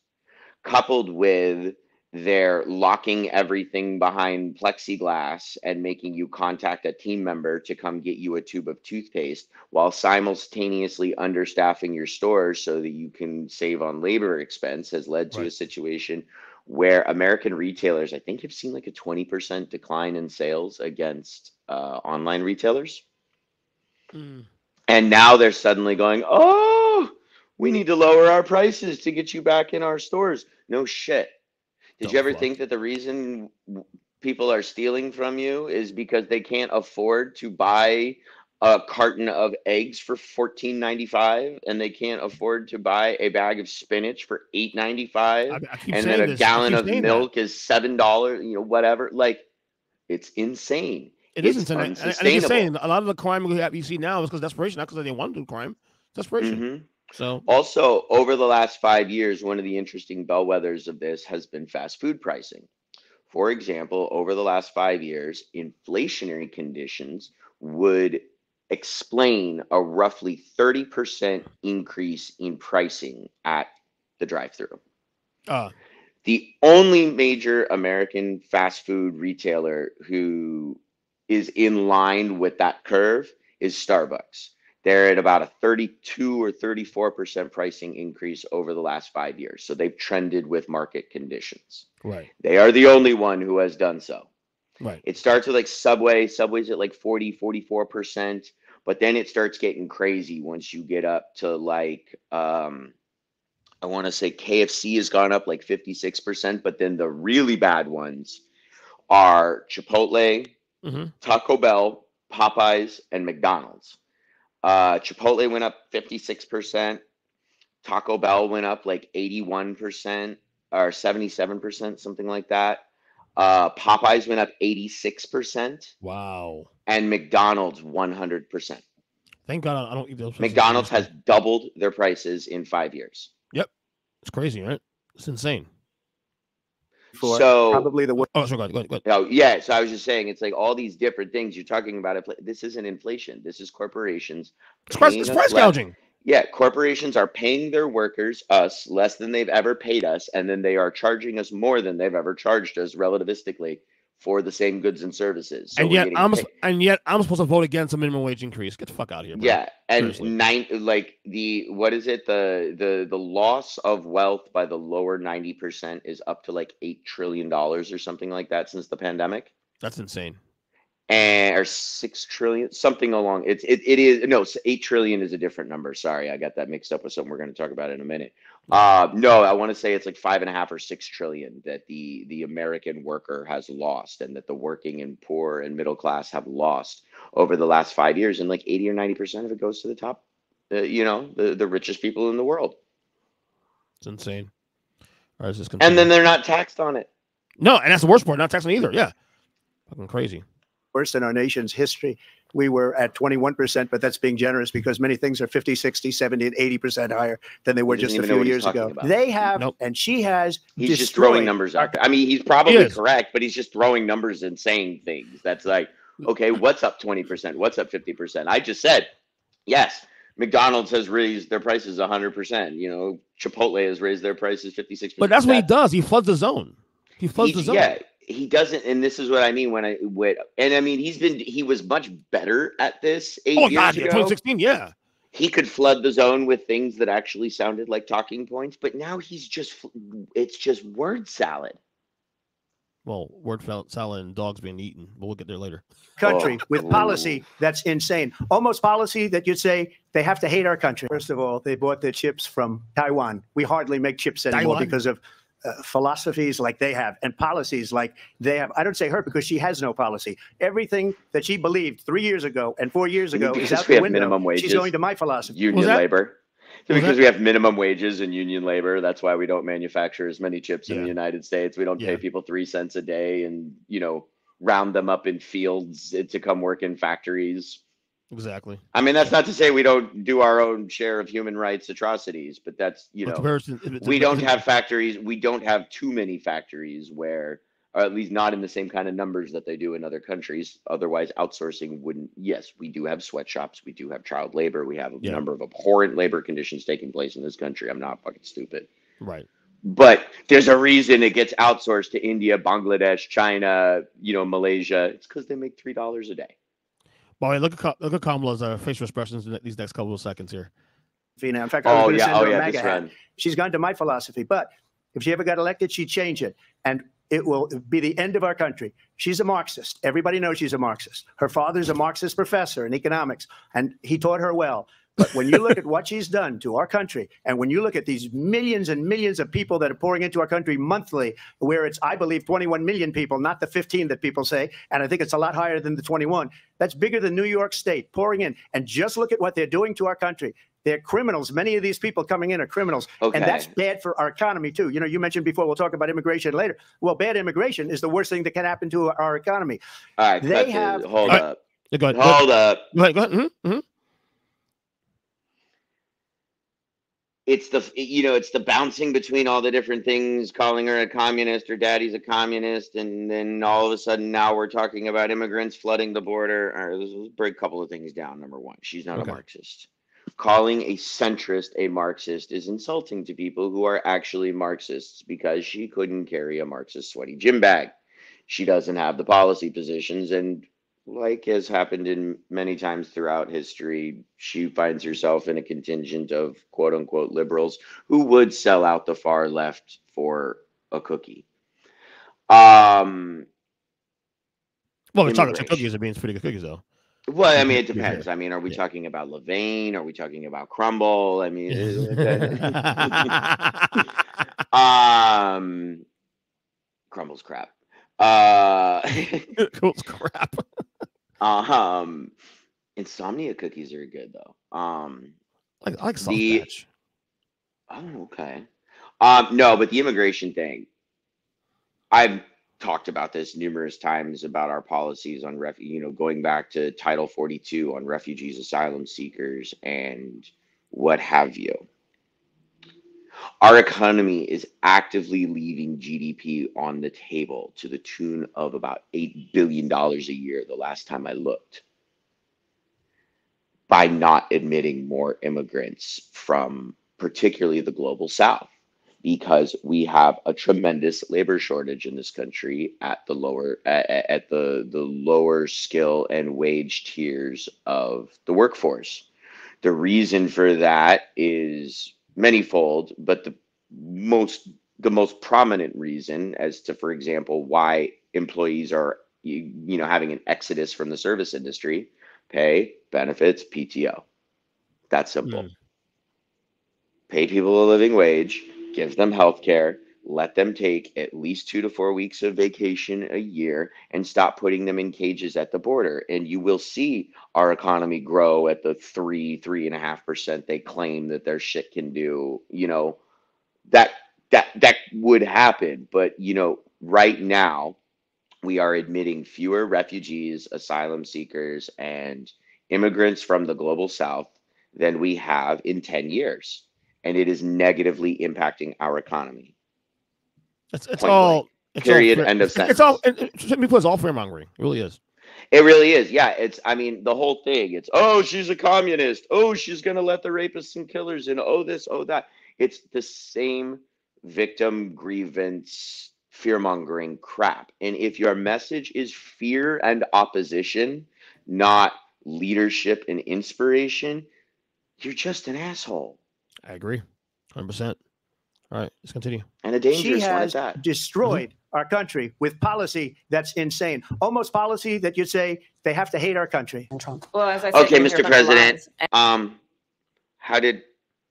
coupled with they're locking everything behind plexiglass and making you contact a team member to come get you a tube of toothpaste while simultaneously understaffing your stores so that you can save on labor expense has led to a situation where American retailers, I think, have seen like a 20% decline in sales against uh, online retailers. Mm. And now they're suddenly going, oh, we need to lower our prices to get you back in our stores. No shit. Did The you ever think that the reason people are stealing from you is because they can't afford to buy a carton of eggs for fourteen ninety five, and they can't afford to buy a bag of spinach for eight ninety five, and then a this, gallon of milk is seven dollars. You know, whatever. Like, it's insane. It isn't insane. And- And, and saying a lot of the crime we have you see now is because desperation, not because they want to do crime. Desperation. Mhm. So Also, over the last five years, one of the interesting bellwethers of this has been fast food pricing. For example, over the last five years, inflationary conditions would explain a roughly 30% increase in pricing at the drive through. uh The only major American fast food retailer who is in line with that curve is Starbucks. They're at about a 32 or 34% pricing increase over the last five years. So they've trended with market conditions. right, They are the only one who has done so. right. It starts with like Subway. Subway's at like 40, 44%. But then it starts getting crazy once you get up to like, um, I want to say KFC has gone up like 56%. But then the really bad ones are Chipotle, hmm Taco Bell, Popeyes, and McDonald's. Uh, Chipotle went up 56%. Taco Bell went up like 81% or 77%, something like that. Uh, Popeyes went up 86%, Wow. and McDonald's 100%. Thank God I don't eat those. McDonald's has doubled their prices in five years. Yep. It's crazy, right? It's insane. For So- probably the worst. Oh, sorry, go ahead, go ahead, go ahead. Oh, yeah. So I was just saying, it's like all these different things you're talking about. Infl- This isn't inflation. This is corporations. It's price, it's price gouging. Yeah, corporations are paying their workers, us, less than they've ever paid us, and then they are charging us more than they've ever charged us relativistically for the same goods and services. So and yet I'm paid- and yet I'm supposed to vote against a minimum wage increase. Get the fuck out of here. Bro. yeah, and Seriously. nine like the what is it the the the loss of wealth by the lower ninety percent is up to like eight trillion dollars or something like that since the pandemic. that's insane. And or six trillion, something along. It's it, it is no eight trillion is a different number. Sorry, I got that mixed up with something we're going to talk about in a minute. Uh, no, I want to say it's like five and a half or six trillion that the the American worker has lost, and that the working and poor and middle class have lost over the last five years, and like eighty or ninety percent of it goes to the top, uh, you know, the the richest people in the world, It's insane. Right, let's just and then they're not taxed on it. no, and that's the worst part. Not taxing either. Yeah, fucking crazy. Worst in our nation's history. We were at 21%, but that's being generous because many things are 50, 60, 70, and 80% higher than they were just a few years ago. about. They have, Nope. and she has. He's just throwing numbers out there. I mean, he's probably is. correct, but he's just throwing numbers and saying things. That's like, okay, what's up 20%? What's up 50%? I just said, yes, McDonald's has raised their prices 100%. You know, Chipotle has raised their prices 56%. But that's what he does. He floods the zone. He floods the zone. Yeah, he doesn't. And this is what I mean when I, with, and I mean, he's been, he was much better at this eight Oh years God, yeah, ago 2016. Yeah. he could flood the zone with things that actually sounded like talking points, but now he's just, it's just word salad. Well, word salad and dogs being eaten, but we'll get there later. country Oh, with policy that's insane. Almost policy that you'd say they have to hate our country. First of all, they bought their chips from Taiwan. We hardly make chips anymore Taiwan. because of uh, philosophies like they have and policies like they have. I don't say her because she has no policy. Everything that she believed three years ago and four years ago is Because out we the have window. minimum She's going to my philosophy. union that? labor. So because we have minimum wages and union labor, that's why we don't manufacture as many chips in the United States. We don't Yeah. pay people three cents a day and you know round them up in fields to come work in factories. Exactly. I mean, that's not to say we don't do our own share of human rights atrocities, but that's you know it's- we don't have factories. We don't have too many factories where, or at least not in the same kind of numbers that they do in other countries. Otherwise, outsourcing wouldn't. Yes, we do have sweatshops. We do have child labor. We have a Yeah. number of abhorrent labor conditions taking place in this country. I'm not fucking stupid. right. But there's a reason it gets outsourced to India, Bangladesh, China, you know, Malaysia. It's because they make three dollars a day. By the way, look at Ka- look at Kamala's uh, facial expressions in these next couple of seconds here. Fina. In fact, I was Oh going to yeah, send oh a yeah, MAGA this hat. run. She's gone to my philosophy. But if she ever got elected, she'd change it. And it will be the end of our country. She's a Marxist. Everybody knows she's a Marxist. Her father's a Marxist professor in economics, and he taught her well. But when you look at what she's done to our country, and when you look at these millions and millions of people that are pouring into our country monthly, where it's, I believe, 21 million people, not the 15 that people say, and I think it's a lot higher than the 21. That's bigger than New York State pouring in. And just look at what they're doing to our country. They're criminals. Many of these people coming in are criminals. Okay. And that's bad for our economy, too. You know, you mentioned before, we'll talk about immigration later. Well, bad immigration is the worst thing that can happen to our economy. All right, They cut have- hold up. Yeah, go ahead. Hold up. Go ahead. Go ahead. Mhm, mhm. It's the you know it's the bouncing between all the different things, calling her a communist or daddy's a communist, and then all of a sudden now we're talking about immigrants flooding the border. All right, let's, break a couple of things down. Number one, she's not Okay. a Marxist. Calling a centrist a Marxist is insulting to people who are actually Marxists because she couldn't carry a Marxist sweaty gym bag. She doesn't have the policy positions, and like has happened in many times throughout history, she finds herself in a contingent of quote unquote liberals who would sell out the far left for a cookie. Um, Well, we're talking Immigration. cookies. It means pretty good cookies, though. well, I mean, it depends. I mean, are we Yeah. talking about Levain? Are we talking about Crumbl? I mean, um, Crumbl's crap. Uh, as crap. Um, insomnia cookies are good though. Um, I like, I like soft The-. Oh, okay. Um, no, but the immigration thing, I've talked about this numerous times about our policies on ref, you know, going back to Title 42 on refugees, asylum seekers, and what have you. Our economy is actively leaving GDP on the table to the tune of about $8 billion a year, the last time I looked, by not admitting more immigrants from particularly the global south because we have a tremendous labor shortage in this country at the lower at, the the lower skill and wage tiers of the workforce. The reason for that is manyfold but the most the most prominent reason as to for example why employees are you, you know having an exodus from the service industry pay benefits pto that's simple Mm. pay people a living wage, give them health care, let them take at least two to four weeks of vacation a year, and stop putting them in cages at the border. And you will see our economy grow at the three, three and a half percent they claim that their shit can do. You know, that that that would happen. But you know, right now we are admitting fewer refugees, asylum seekers, and immigrants from the global south than we have in 10 years and it is negatively impacting our economy. It's, it's all. It's Period. All, End of it's, it's all. It, it, let me put it's all fear mongering. It really is. It really is. Yeah, it's I mean the whole thing. It's oh, she's a communist. Oh, she's going to let the rapists and killers in. Oh, this, oh that. It's the same victim grievance fear mongering crap. And if your message is fear and opposition, not leadership and inspiration, you're just an asshole I agree. Hundred percent. All right, let's continue. and a She dangerous one at has that. destroyed our country with policy that's insane. Almost policy that you say they have to hate our country. Trump. Well, as I said, Okay, Mr. a bunch of President. Um, how did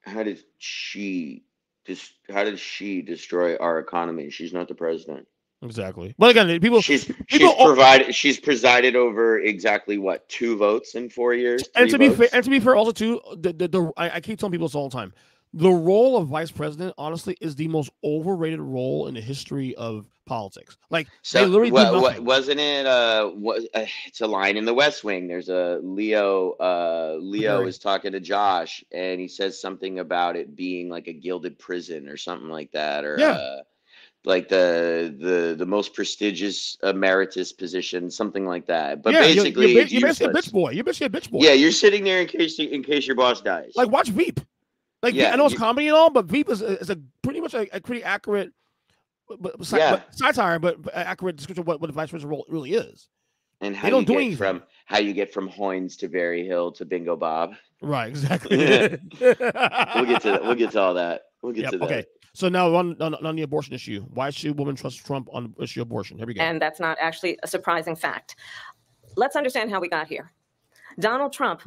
how did she just how did she destroy our economy? She's not the president. Exactly. Well, again, people. She's she's people al- provided she's presided over exactly what two votes in four years. and Three to be fair, and to be fair, also too, the the, the I, I keep telling people this all the time. The role of vice president, honestly, is the most overrated role in the history of politics. Like So literally wasn't it? Uh, was, uh, it's a line in The West Wing. There's a Leo. Uh, Leo Very. is talking to Josh, and he says something about it being like a gilded prison or something like that, or Yeah. uh, like the the the most prestigious emeritus position, something like that. But yeah, you're- basically, you're, you're basically a bitch boy. You're basically a bitch boy. Yeah, you're sitting there in case in case your boss dies. Like watch Veep. Like Yeah, I know it's you- comedy and all, but Veep is uh, is a pretty much a, a pretty accurate, but, but, Yeah. but satire, but, but accurate description of what, what the vice president role really is. and how don't you do get anything. from how you get from Hoynes to Berry Hill to Bingo Bob. Right. Exactly. We'll get to that. We'll get to all that. We'll get Yep, to that. okay. So now on, on on the abortion issue, why should women trust Trump on the issue of abortion? Here we go. and that's not actually a surprising fact. Let's understand how we got here. Donald Trump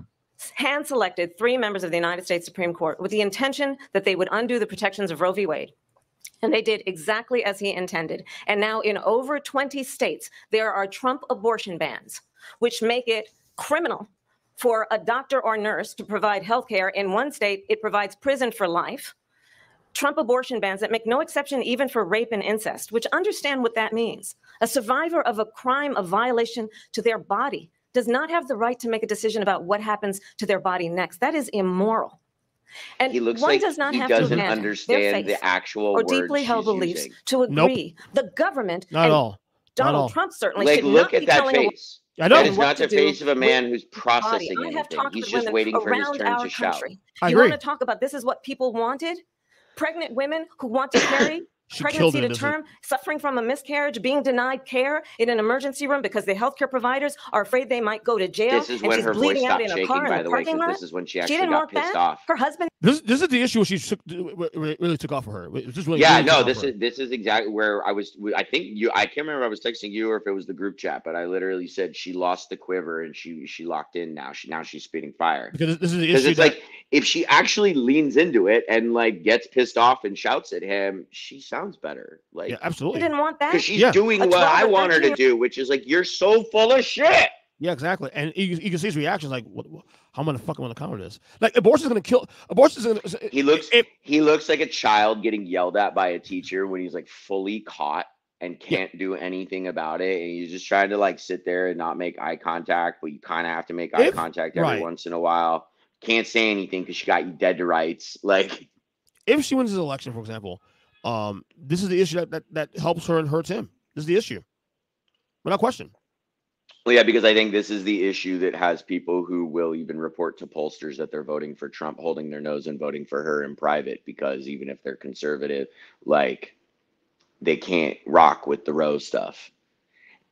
hand selected three members of the United States Supreme Court with the intention that they would undo the protections of Roe v. Wade. And they did exactly as he intended. And now, in over 20 states, there are Trump abortion bans, which make it criminal for a doctor or nurse to provide health care. In one state, it provides prison for life. Trump abortion bans that make no exception even for rape and incest, which understand what that means. A survivor of a crime, a violation to their body, does not have the right to make a decision about what happens to their body next. That is immoral. And He looks one like does not he have doesn't to understand the actual or words deeply held beliefs using. to Nope. agree. The government Not at and all. Not at Donald all. Trump certainly Like, should look not at be that telling a face. I know. That is not the face of a man who's processing I have anything. He's just waiting for his turn to shout. country. I you agree. want to talk about this is what people wanted? Pregnant women who want to carry She pregnancy to doesn't- term, suffering from a miscarriage, being denied care in an emergency room because the healthcare providers are afraid they might go to jail. This is and when she's her voice bleeding out stopped shaking, by the the way, lot. this is when she She actually didn't got pissed that. off. Her husband This this is the issue when she took, really, really took off for her. It just really, Yeah, really no, this is this is exactly where I was. I think you. I can't remember if I was texting you or if it was the group chat, but I literally said she lost the quiver and she she locked in now. She now she's spitting fire. because this is the Because issue. it's that- like if she actually leans into it and like gets pissed off and shouts at him, she sounds better. Like yeah, she absolutely. didn't want that. because she's Yeah. doing A what I want her to do, which is like you're so full of shit. Yeah, exactly. And you, you can see his reactions like, what, what, how am I gonna fuck fucking want to counter this? Like abortion's gonna kill. Abortion's gonna. He looks If, he looks like a child getting yelled at by a teacher when he's like fully caught and can't do anything about it and he's just trying to like sit there and not make eye contact but you kind of have to make eye If- contact every right. once in a while can't say anything because she got you dead to rights like if she wins this election, for example, um, this is the issue that, that that helps her and hurts him. This is the issue, without question. well, yeah because i think this is the issue that has people who will even report to pollsters that they're voting for trump holding their nose and voting for her in private because even if they're conservative like they can't rock with the Roe stuff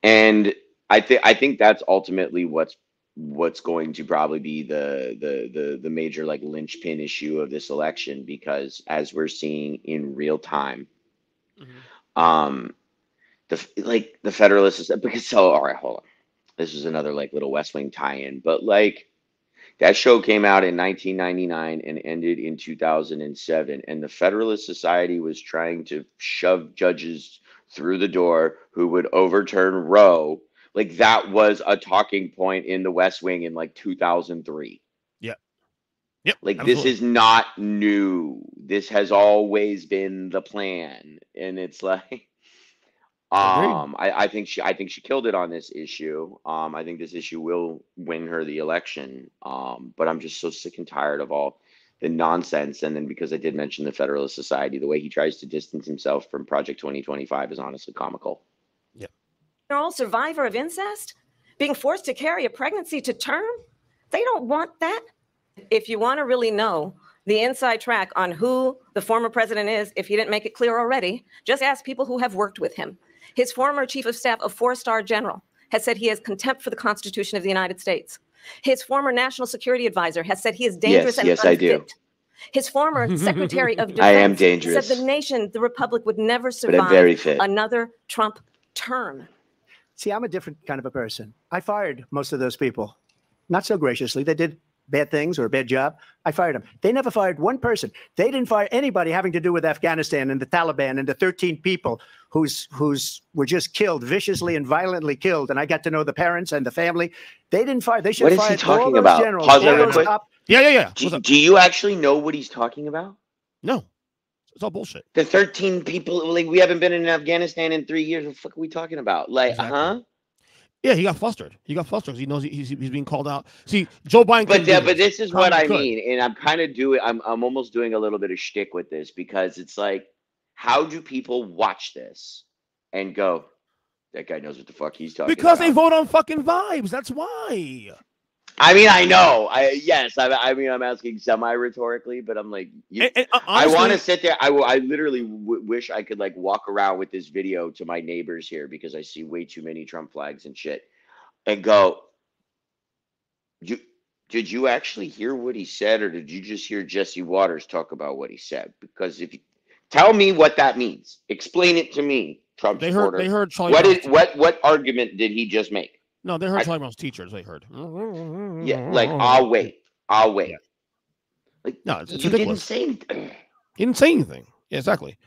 and I think I think that's ultimately what's what's going to probably be the the the the major like linchpin issue of this election because as we're seeing in real time, um, the like the Federalists is because so all right, hold on, this is another like little West Wing tie-in, but like that show came out in 1999 and ended in 2007, and the Federalist Society was trying to shove judges through the door who would overturn Roe. Like that was a talking point in the West Wing in like 2003. Yeah. Yep. Like absolutely. this is not new. This has always been the plan, and it's like, um, I, I think she, I think she killed it on this issue. Um, I think this issue will win her the election. Um, but I'm just so sick and tired of all the nonsense. And then because I did mention the Federalist Society, the way he tries to distance himself from Project 2025 is honestly comical. All survivor of incest being forced to carry a pregnancy to term they don't want that if you want to really know the inside track on who the former president is if he didn't make it clear already just ask people who have worked with him his former chief of staff a four-star general has said he has contempt for the constitution of the united states his former national security advisor has said he is dangerous Yes, and yes, I do. unfit. His former Secretary of Defense I am dangerous. said the nation, the republic, would never But survive I'm very fit. another Trump term. See, I'm a different kind of a person. I fired most of those people, not so graciously. They did bad things or a bad job. I fired them. They never fired one person. They didn't fire anybody having to do with Afghanistan and the Taliban and the 13 people who's who's were just killed viciously and violently killed. And I got to know the parents and the family. They didn't fire. They should What have is he fired all talking those about? generals. Pause all those quick. Yeah, yeah, yeah. Do, do you actually know what he's talking about? No, it's all bullshit. The 13 people, like, we haven't been in Afghanistan in three years. What the fuck are we talking about? Like, Exactly. huh? Yeah, he got flustered. He got flustered because he knows he's, he's being called out. See, Joe Biden. But yeah, but this is what I could. mean, and I'm kind of doing. I'm I'm almost doing a little bit of shtick with this because it's like, how do people watch this and go, that guy knows what the fuck he's talking because about? they vote on fucking vibes. That's why. I mean, I know. I yes. I, I mean, I'm asking semi rhetorically, but I'm like, you, And- and, uh, I want to sit there. I, I literally w- wish I could like walk around with this video to my neighbors here because I see way too many Trump flags and shit, and go. You did you actually hear what he said, or did you just hear Jesse Watters talk about what he said? Because if you tell me what that means, explain it to me, Trump They heard. supporter. They heard Charlie. what did what what argument did he just make? No, they heard I- Charlie Brown's teachers. They heard. Yeah, like I'll wait. I'll wait. Yeah. Like No, it's- it's you ridiculous. didn't say anything. He didn't say anything. Yeah, exactly.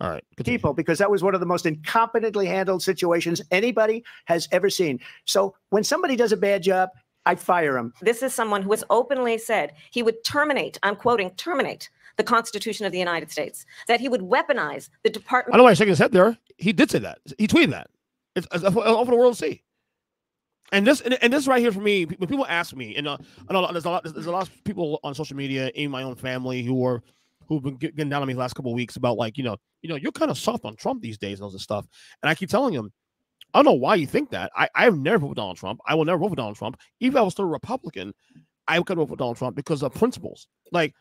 All right. continue. people because that was one of the most incompetently handled situations anybody has ever seen. So when somebody does a bad job, I fire him. This is someone who has openly said he would terminate, I'm quoting, terminate the Constitution of the United States, that he would weaponize the Department. I don't know why he's shaking his head there. He did say that. He tweeted that. It's, it's all for the world see. And this and, and this right here for me, when people ask me, and uh, I know there's a lot there's a lot of people on social media in my own family who are who've been getting down on me the last couple of weeks about like you know you know you're kind of soft on Trump these days and all this stuff. And I keep telling them, I don't know why you think that. I I have never voted for Donald Trump. I will never vote for Donald Trump. Even if I was still a Republican, I could vote for Donald Trump because of principles. Like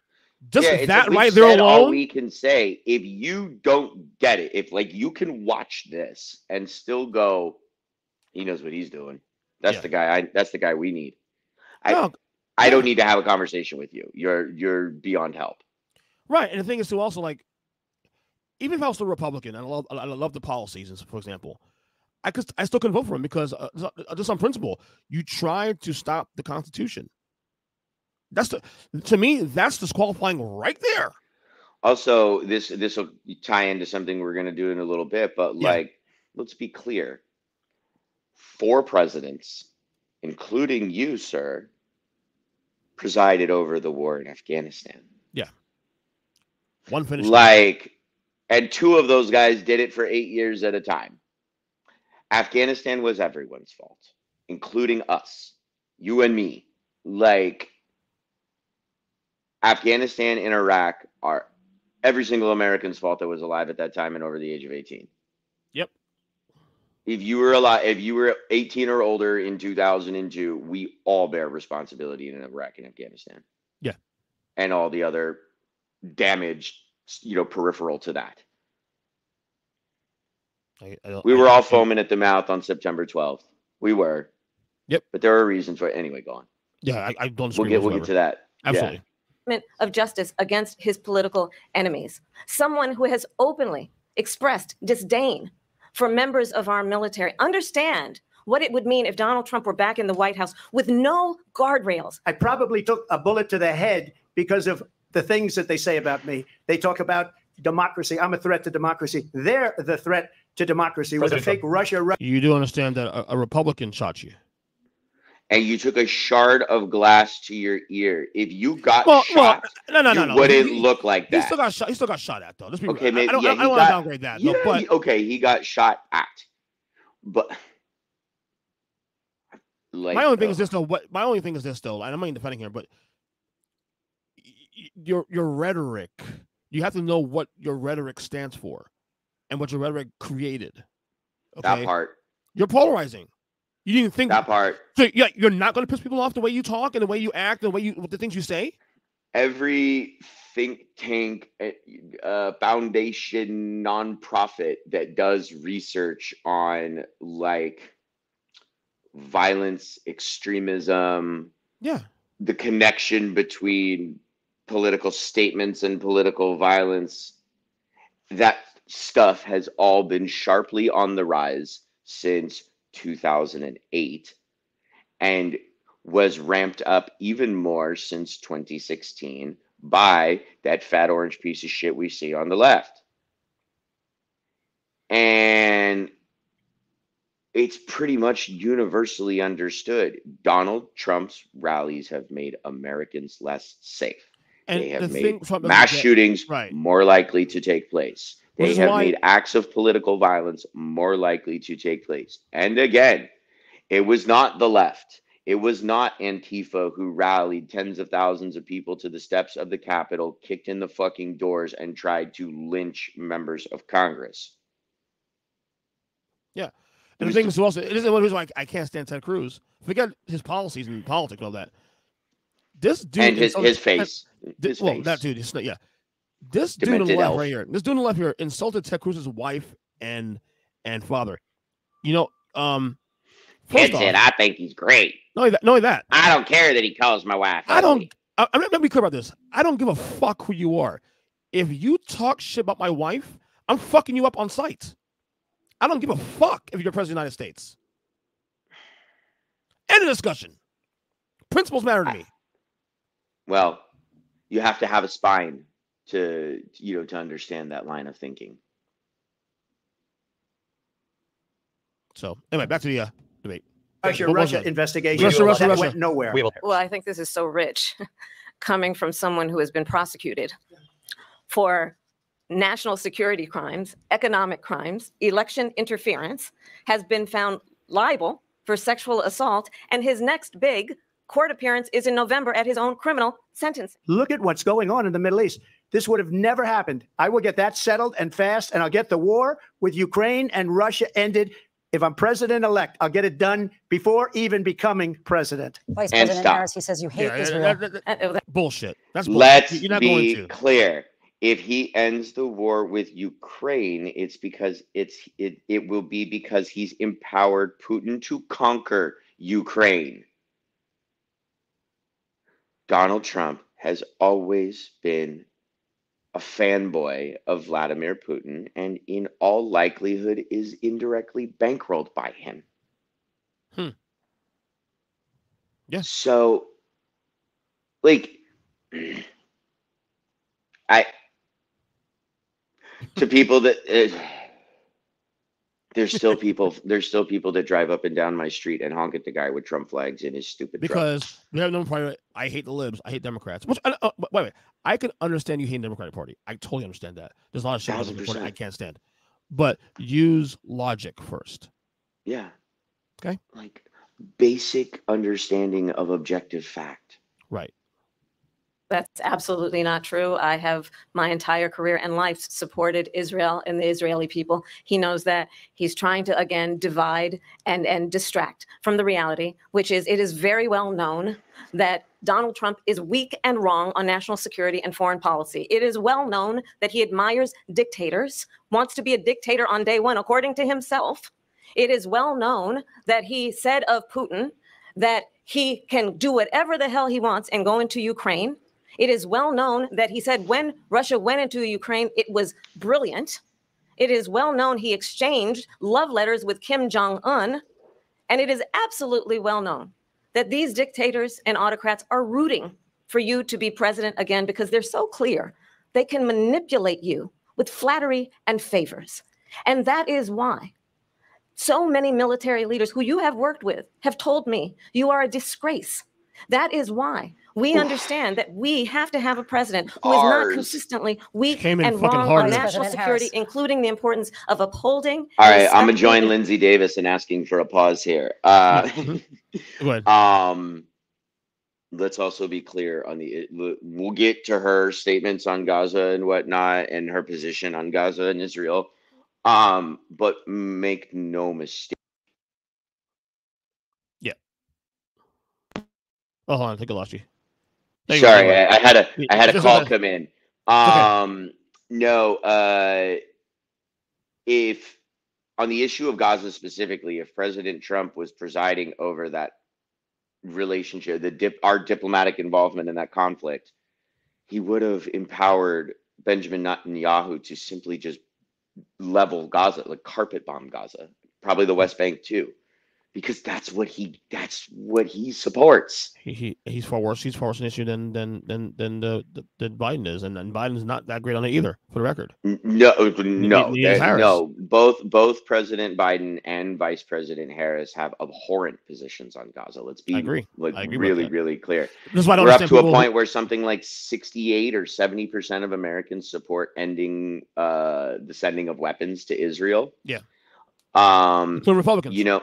just Yeah, that right there alone. we can say, if you don't get it, if like you can watch this and still go, he knows what he's doing. That's Yeah. the guy. I that's the guy we need. I No, I don't need to have a conversation with you. You're you're beyond help. Right, and the thing is to also like, even if I was a Republican and I love I love the policies, and for example, I could I still couldn't vote for him because uh, just- uh, just on principle, you tried to stop the Constitution. That's the to me that's disqualifying right there. Also, this this will tie into something we're gonna do in a little bit, but Yeah. like, let's be clear. Four presidents, including you, sir, presided over the war in Afghanistan. Yeah. One finish. Like, and two of those guys did it for eight years at a time. Afghanistan was everyone's fault, including us, you and me. Like, Afghanistan and Iraq are every single American's fault that was alive at that time and over the age of 18. Yep. If you were alive, if you were 18 or older in 2002, we all bear responsibility in Iraq and Afghanistan. Yeah. And all the other damage, you know, peripheral to that. I- I don't- We I- were all foaming at the mouth on September 12th. We were. Yep. But there are reasons for it. Anyway, go on. Yeah, I, I don't. We'll get we'll get to that. Yeah. Absolutely. of justice against his political enemies. Someone who has openly expressed disdain for members of our military. Understand what it would mean if Donald Trump were back in the White House with no guardrails. I probably took a bullet to the head because of the things that they say about me. They talk about democracy. I'm a threat to democracy. They're the threat to democracy with a President fake Russia. You do understand that a, a Republican shot you. And you took a shard of glass to your ear. If you got Well, well, shot, no, no, you no, no. wouldn't He- look like that. He still got shot. He still got shot at though. Let's be Okay, real. Maybe- I don't. yeah, I don't want to downgrade that. yeah, though, but he- okay, he got shot at. But like my only thing is uh, this though. What my only thing is this though, and I'm not even defending here, but your your rhetoric, you have to know what your rhetoric stands for, and what your rhetoric created. that Okay, part. you're polarizing. You didn't think That part. so. Yeah, you're not going to piss people off the way you talk and the way you act and the way you the things you say. every think tank, uh, uh, foundation, nonprofit that does research on like violence, extremism, Yeah, the connection between political statements and political violence, that stuff has all been sharply on the rise since 2008 and was ramped up even more since 2016 by that fat orange piece of shit we see on the left. And it's pretty much universally understood. Donald Trump's rallies have made Americans less safe. and they have thing made from mass shootings right. more likely to take place. They have why- made acts of political violence more likely to take place. And again, it was not the left. It was not Antifa who rallied tens of thousands of people to the steps of the Capitol, kicked in the fucking doors, and tried to lynch members of Congress. Yeah. And the thing is also, it isn't one reason why I, I can't stand Ted Cruz. Forget his policies and politics and all that. This dude and his, his face. Thi- His well, face. that dude, is yeah. This dude on the left elf. right here, this dude on the left here insulted Ted Cruz's wife and and father. You know, um, first off, I think he's great. only that, that, I don't care that he calls my wife. I don't. ugly." I, I'm gonna be clear about this. I don't give a fuck who you are. If you talk shit about my wife, I'm fucking you up on sight. I don't give a fuck if you're president of the United States. End of discussion. Principles matter to me. Well, you have to have a spine to you know to understand that line of thinking. So anyway, back to the uh, debate. Russia, What Russia investigation. Russia, that Russia, went nowhere. We. Well, I think this is so rich coming from someone who has been prosecuted for national security crimes, economic crimes, election interference, has been found liable for sexual assault, and his next big court appearance is in November at his own criminal sentence. Look at what's going on in the Middle East. This would have never happened. I will get that settled and fast, and I'll get the war with Ukraine and Russia ended. If I'm president elect, I'll get it done before even becoming president. Vice And President stop. Harris, he says you hate Yeah, Israel. that- that- that- And, uh, bullshit. That's bullshit. Let's You're not going be to. clear. If he ends the war with Ukraine, it's because it's it it will be because he's empowered Putin to conquer Ukraine. Donald Trump has always been a fanboy of Vladimir Putin and in all likelihood is indirectly bankrolled by him. Hmm. Yeah. So like I to people that uh, there's still people there's still people that drive up and down my street and honk at the guy with Trump flags in his stupid truck. because we have no problem. I hate the libs. I hate Democrats. Which, uh, uh, wait, wait. I can understand you hate the Democratic Party. I totally understand that. There's a lot of shit about the Party I can't stand. But use logic first. Yeah. Okay. Like basic understanding of objective fact. Right. That's absolutely not true. I have my entire career and life supported Israel and the Israeli people. He knows that he's trying to again divide and and distract from the reality, which is it is very well known that Donald Trump is weak and wrong on national security and foreign policy. It is well known that he admires dictators, wants to be a dictator on day 1 according to himself. It is well known that he said of Putin that he can do whatever the hell he wants and go into Ukraine. It is well known that he said when Russia went into Ukraine, it was brilliant. It is well known he exchanged love letters with Kim Jong un. And it is absolutely well known that these dictators and autocrats are rooting for you to be president again because they're so clear they can manipulate you with flattery and favors. And that is why so many military leaders who you have worked with have told me you are a disgrace. That is why we understand that we have to have a president who is not consistently weak Came in and fucking wrong hard on there. national President security, Harris. including the importance of upholding. All right, I'm gonna join Linsey Davis in asking for a pause here. Uh, Go ahead. um, let's also be clear on the. We'll get to her statements on Gaza and whatnot, and her position on Gaza and Israel. Um, but make no mistake. Yeah. Oh, hold on. I think I lost you. There Sorry, I, I had a I had a call come in. okay. Um, no, uh, if on the issue of Gaza specifically, if President Trump was presiding over that relationship, the dip, our diplomatic involvement in that conflict, he would have empowered Benjamin Netanyahu to simply just level Gaza, like carpet bomb Gaza, probably the West Bank too, because that's what he that's what he supports. He, he he's far worse. He's far worse an issue than than than than the, the than Biden is, and, and Biden's not that great on it either. For the record, No, no, is that- no. Both both President Biden and Vice President Harris have abhorrent positions on Gaza. Let's be I agree. like I agree really, really clear. this is why I don't We're up to a people who- point where something like sixty-eight or seventy percent of Americans support ending uh, the sending of weapons to Israel. Yeah. Um, including Republicans. you know,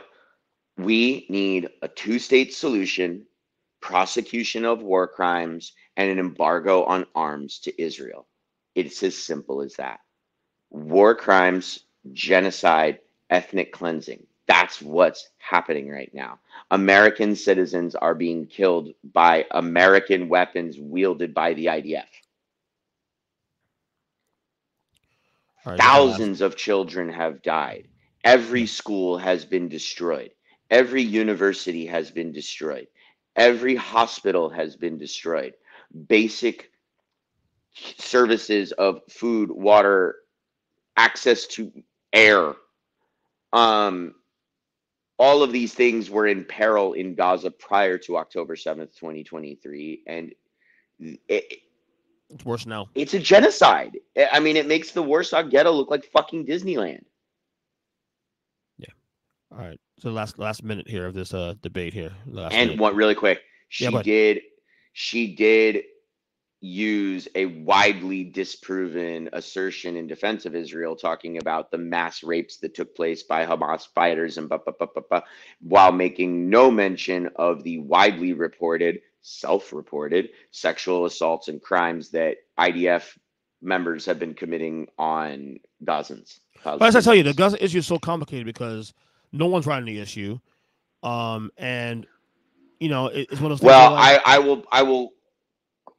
we need a two-state solution, prosecution of war crimes, and an embargo on arms to Israel. It's as simple as that. War crimes, genocide, ethnic cleansing. That's what's happening right now. American citizens are being killed by American weapons wielded by the IDF. All right, that's the last- Thousands of children have died. Every school has been destroyed. Every university has been destroyed. Every hospital has been destroyed. Basic services of food, water, access to air. Um, all of these things were in peril in Gaza prior to October 7th, 2023. And it, It's worse now. it's a genocide. I- I mean, it makes the Warsaw Ghetto look like fucking Disneyland. Yeah. All right. So last last minute here of this uh debate here. Last And minute. what really quick, she Yeah, did she did use a widely disproven assertion in defense of Israel, talking about the mass rapes that took place by Hamas fighters and blah, blah, blah, blah, blah, while making no mention of the widely reported, self-reported sexual assaults and crimes that IDF members have been committing on Gazans. But as I tell you, the. Gaza issue is so complicated because no one's writing the issue, um, and you know it- it's one of those. Well, I, I will I will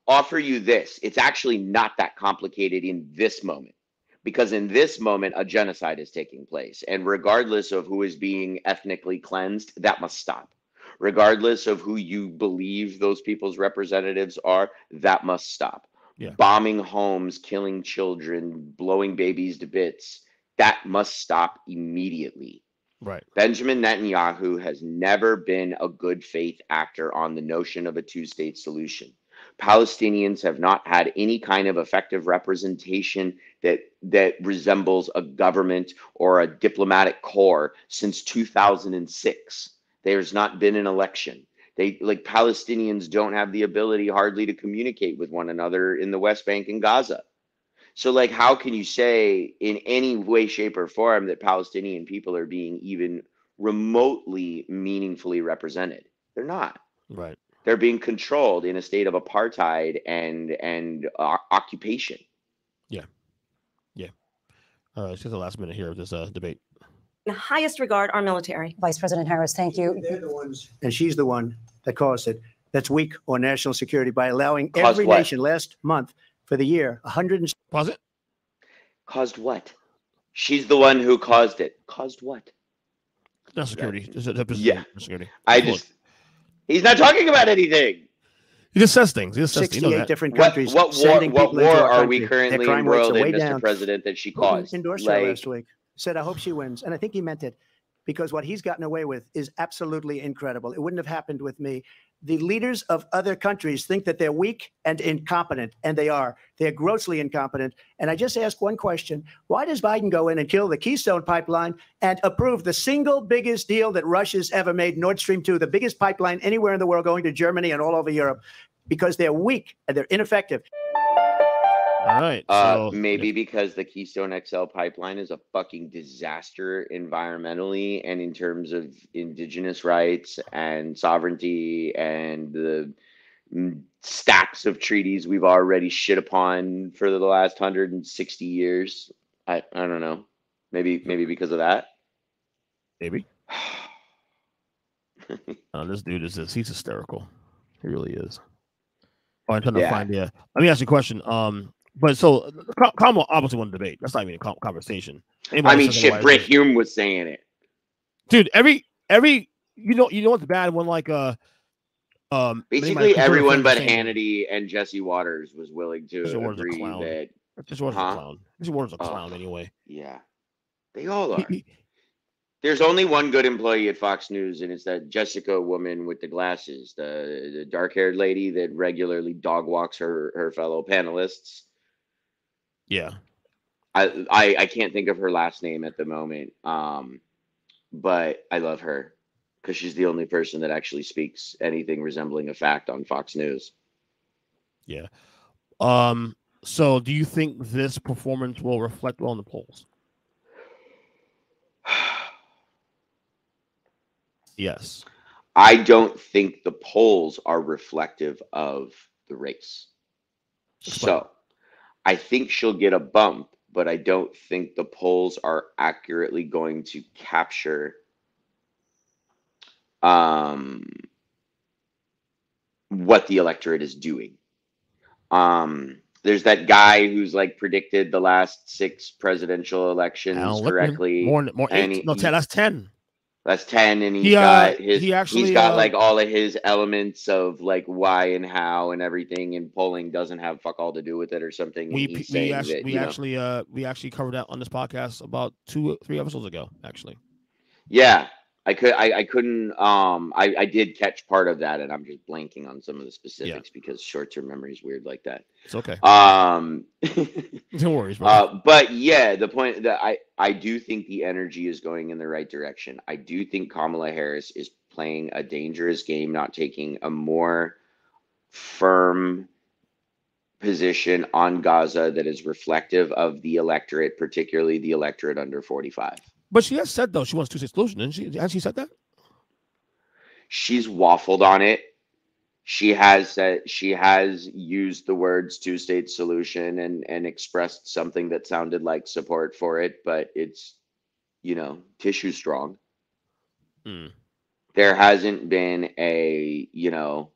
offer you this. It's actually not that complicated in this moment. Because in this moment, a genocide is taking place. And regardless of who is being ethnically cleansed, that must stop. Regardless of who you believe those people's representatives are, that must stop. Yeah. Bombing homes, killing children, blowing babies to bits, that must stop immediately. Right. Benjamin Netanyahu has never been a good faith actor on the notion of a two state solution. Palestinians have not had any kind of effective representation that that resembles a government or a diplomatic corps since 2006. There's not been an election. They like Palestinians don't have the ability hardly to communicate with one another in the West Bank and Gaza. So, like, how can you say in any way, shape, or form that Palestinian people are being even remotely meaningfully represented? They're not. Right. They're being controlled in a state of apartheid and and uh, occupation. All right. It's just the last minute here of this uh debate. In the highest regard, our military. Vice President Harris, thank you. They're the ones, and she's the one that caused it. That's weak on national security by allowing Caused every what? nation last month for the year 100 Pause it. Caused what? She's the one who caused it. Caused what? National security. It's a- it's a- Yeah. national security. I Look, just. He's not talking about anything. He just says things. He just says. You know 68 different countries what war? What war are we country. Their currently crime embroiled in, way Mr. down. President? That she Putin caused. endorsed her last week. Said, I hope she wins. And I think he meant it because what he's gotten away with is absolutely incredible. It wouldn't have happened with me. The leaders of other countries think that they're weak and incompetent, and they are. They're grossly incompetent. And I just ask one question Why does Biden go in and kill the Keystone pipeline and approve the single biggest deal that Russia's ever made, Nord Stream 2, the biggest pipeline anywhere in the world going to Germany and all over Europe? Because they're weak and they're ineffective. All right. Uh, so maybe because the Keystone XL pipeline is a fucking disaster environmentally and in terms of indigenous rights and sovereignty and the mm, stacks of treaties we've already shit upon for the last 160 years. I, I don't know. Maybe maybe because of that. maybe. Uh, this dude is this. He's hysterical. He really is. Oh, I'm trying to Yeah. find. Yeah. Let me ask you a question. Um, but so Ka- Kamala obviously won the debate. That's not even a con- conversation. I mean shit, Brit Hume was saying it. dude. Every every you know you know what's bad when like uh um many of my Basically everyone but Hannity and Jesse Watters was willing to Jesse Watters a agree that This was Huh? a clown. This was a Oh. clown anyway. yeah. They all are. There's only one good employee at Fox News, and it's that Jessica woman with the glasses, the, the dark-haired lady that regularly dog walks her her fellow panelists. Yeah. I, I I can't think of her last name at the moment, um, but I love her because she's the only person that actually speaks anything resembling a fact on Fox News. Yeah. Um. So, do you think this performance will reflect well in the polls? Yes. I don't think the polls are reflective of the race. Explain. So I think she'll get a bump, but I don't think the polls are accurately going to capture um, what the electorate is doing. Um, there's that guy who's like predicted the last six presidential elections correctly. More, more eight. he- No, ten. That's ten. That's ten, and he's He, uh, got his. He actually, he's got uh, like all of his elements of like why and how and everything, and polling doesn't have fuck all to do with it or something. We we actually that, we actually uh we actually covered that on this podcast about two three episodes ago. Actually, yeah, I could I, I couldn't um I, I did catch part of that and I'm just blanking on some of the specifics because short term memory is weird like that. It's okay. Um No worries, bro. uh but yeah, the point that I I do think the energy is going in the right direction. I do think Kamala Harris is playing a dangerous game, not taking a more firm position on Gaza that is reflective of the electorate, particularly the electorate under 45. But she has said though she wants two state solution, didn't she? Has she said that? she's waffled on it. She has said she has used the words two state solution and and expressed something that sounded like support for it, but it's you know tissue strong. Hmm. There hasn't been a you know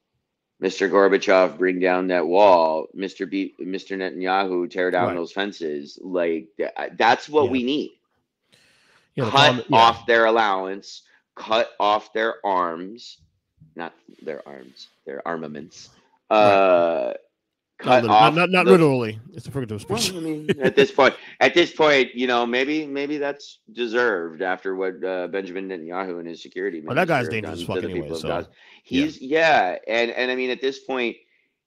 Mr. Gorbachev bring down that wall, Mr. B, Mr. Netanyahu tear down Right. those fences. Like th- that's what Yeah. we need. Yeah, the cut yeah. off their allowance, cut off their arms, not their arms, their armaments. Uh, Not, cut literally, off. not, not, not the- literally. It's a figurative Well. I mean, at this point, at this point, you know, maybe maybe that's deserved after what uh, Benjamin Netanyahu and his security. Well, that guy's dangerous fuck anyway, so. He's yeah, and and I mean, at this point,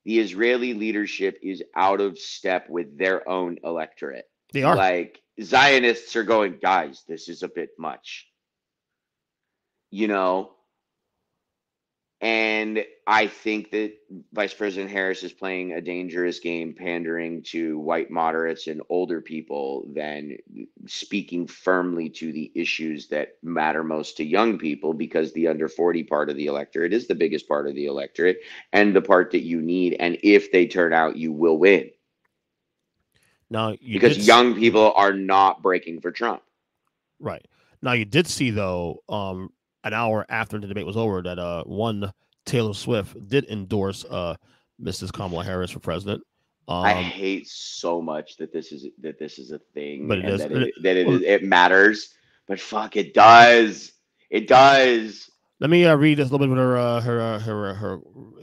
the Israeli leadership is out of step with their own electorate They are. like Zionists are going, guys, this is a bit much. You know? And I think that Vice President Harris is playing a dangerous game pandering to white moderates and older people than speaking firmly to the issues that matter most to young people because the under 40 part of the electorate is the biggest part of the electorate and the part that you need. And if they turn out, you will win now you because young people are not breaking for Trump. Right. Now you did see though, um, an hour after the debate was over, that uh one Taylor Swift did endorse uh Mrs. Kamala Harris for president. Um, I hate so much that this is that this is a thing, But it and is- that but it, that it, well- is, it matters. But fuck, it does. It does. Let me uh, read this a little bit of her uh, her uh, her her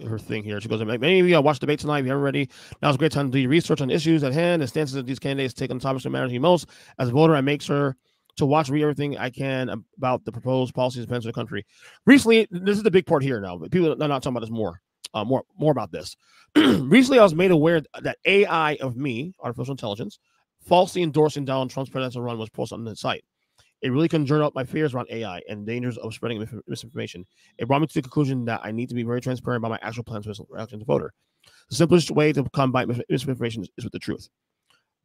her thing here. She goes, "Many of you uh, watch debate tonight. If you haven't already, now's a great time to do research on issues at hand and stances that these candidates take on topics that matter to you most. As a voter, I make sure to watch read everything I can about the proposed policies and plans for the country. Recently, this is the big part here now, but people are not talking about this more, uh, more, more about this. Recently, I was made aware that AI of me, artificial intelligence, falsely endorsing Donald Trump's presidential run was posted on the site. It really conjured up my fears around AI and dangers of spreading mis- misinformation. It brought me to the conclusion that I need to be very transparent about my actual plans for election to voter. The simplest way to combat mis- misinformation is, with the truth.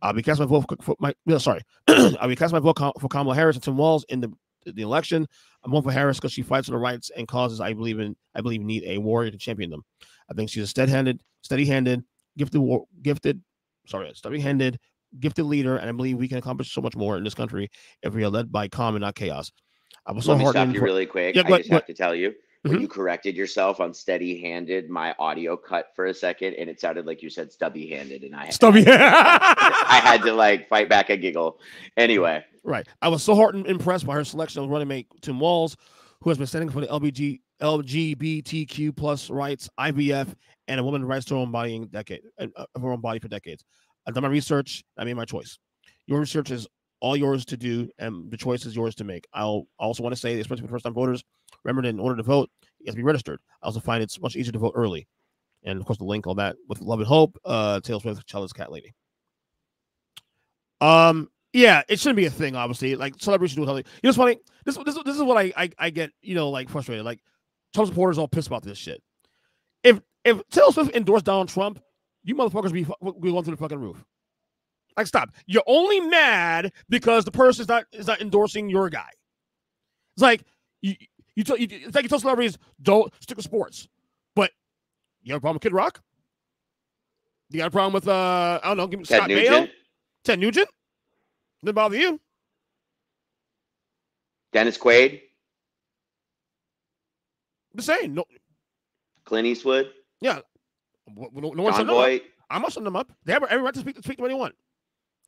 I'll be my vote for, my no, sorry. I'll be my vote for Kamala Harris and Tim Walz in the the election. I'm voting for Harris because she fights for the rights and causes I believe in. I believe need a warrior to champion them. I think she's a steady-handed, steady-handed, gifted, gifted, sorry, steady-handed, gifted leader, and I believe we can accomplish so much more in this country if we are led by calm and not chaos. I was so Let me stop you for- really quick. Yeah, I just have to tell you when Mhm. you corrected yourself on steady-handed. My audio cut for a second, and it sounded like you said stubby-handed, and I Stubby. I had to like fight back a giggle. Anyway, Right. I was so heartened impressed by her selection of running mate Tim Walz, who has been standing for the LBG, LGBTQ plus rights, IVF, and a woman's rights to her own body in decade, uh, of her own body for decades. I've done my research. I made my choice. Your research is all yours to do, and the choice is yours to make. I'll also want to say, especially for first-time voters, remember that in order to vote, you have to be registered. I also find it's much easier to vote early. And of course, the link, all that with love and hope, uh, Taylor Swift, Childless Cat Lady. Um, yeah, it shouldn't be a thing, obviously. Like celebrities do something. You know, what's funny. This, this, this is what I, I, I get. You know, like frustrated. Like Trump supporters all pissed about this shit. If if Taylor Swift endorsed Donald Trump, you motherfuckers be be going through the fucking roof. Like, stop. You're only mad because the person is not is not endorsing your guy. It's like you you, tell you it's like you tell celebrities don't stick with sports, but you have a problem with Kid Rock. You got a problem with uh I don't know, give me Ted Scott Nugent, Ted Nugent. Didn't bother you. Dennis Quaid, I'm just saying, no, Clint Eastwood, yeah. No, no one John them up. I'm not shutting them up. They have every right to speak, to speak to anyone.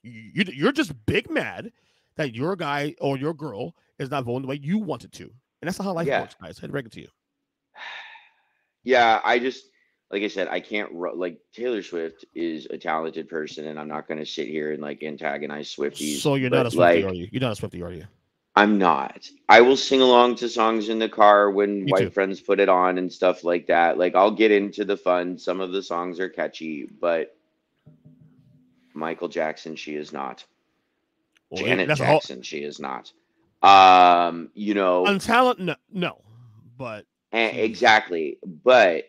You, you're just big mad that your guy or your girl is not voting the way you want it to, and that's not how life Yeah. works, guys. I'd break it to you. Yeah, I just like I said, I can't like Taylor Swift is a talented person, and I'm not going to sit here and like antagonize Swifties. So you're not a Swifty, like, are you? You're not a Swifty, are you? I'm not. I will sing along to songs in the car when Me white too. friends put it on and stuff like that. Like I'll get into the fun. Some of the songs are catchy, but Michael Jackson, she is not. Well, Janet that's a whole- Jackson, she is not. Um, you know, on talent, no, no, but eh, exactly. But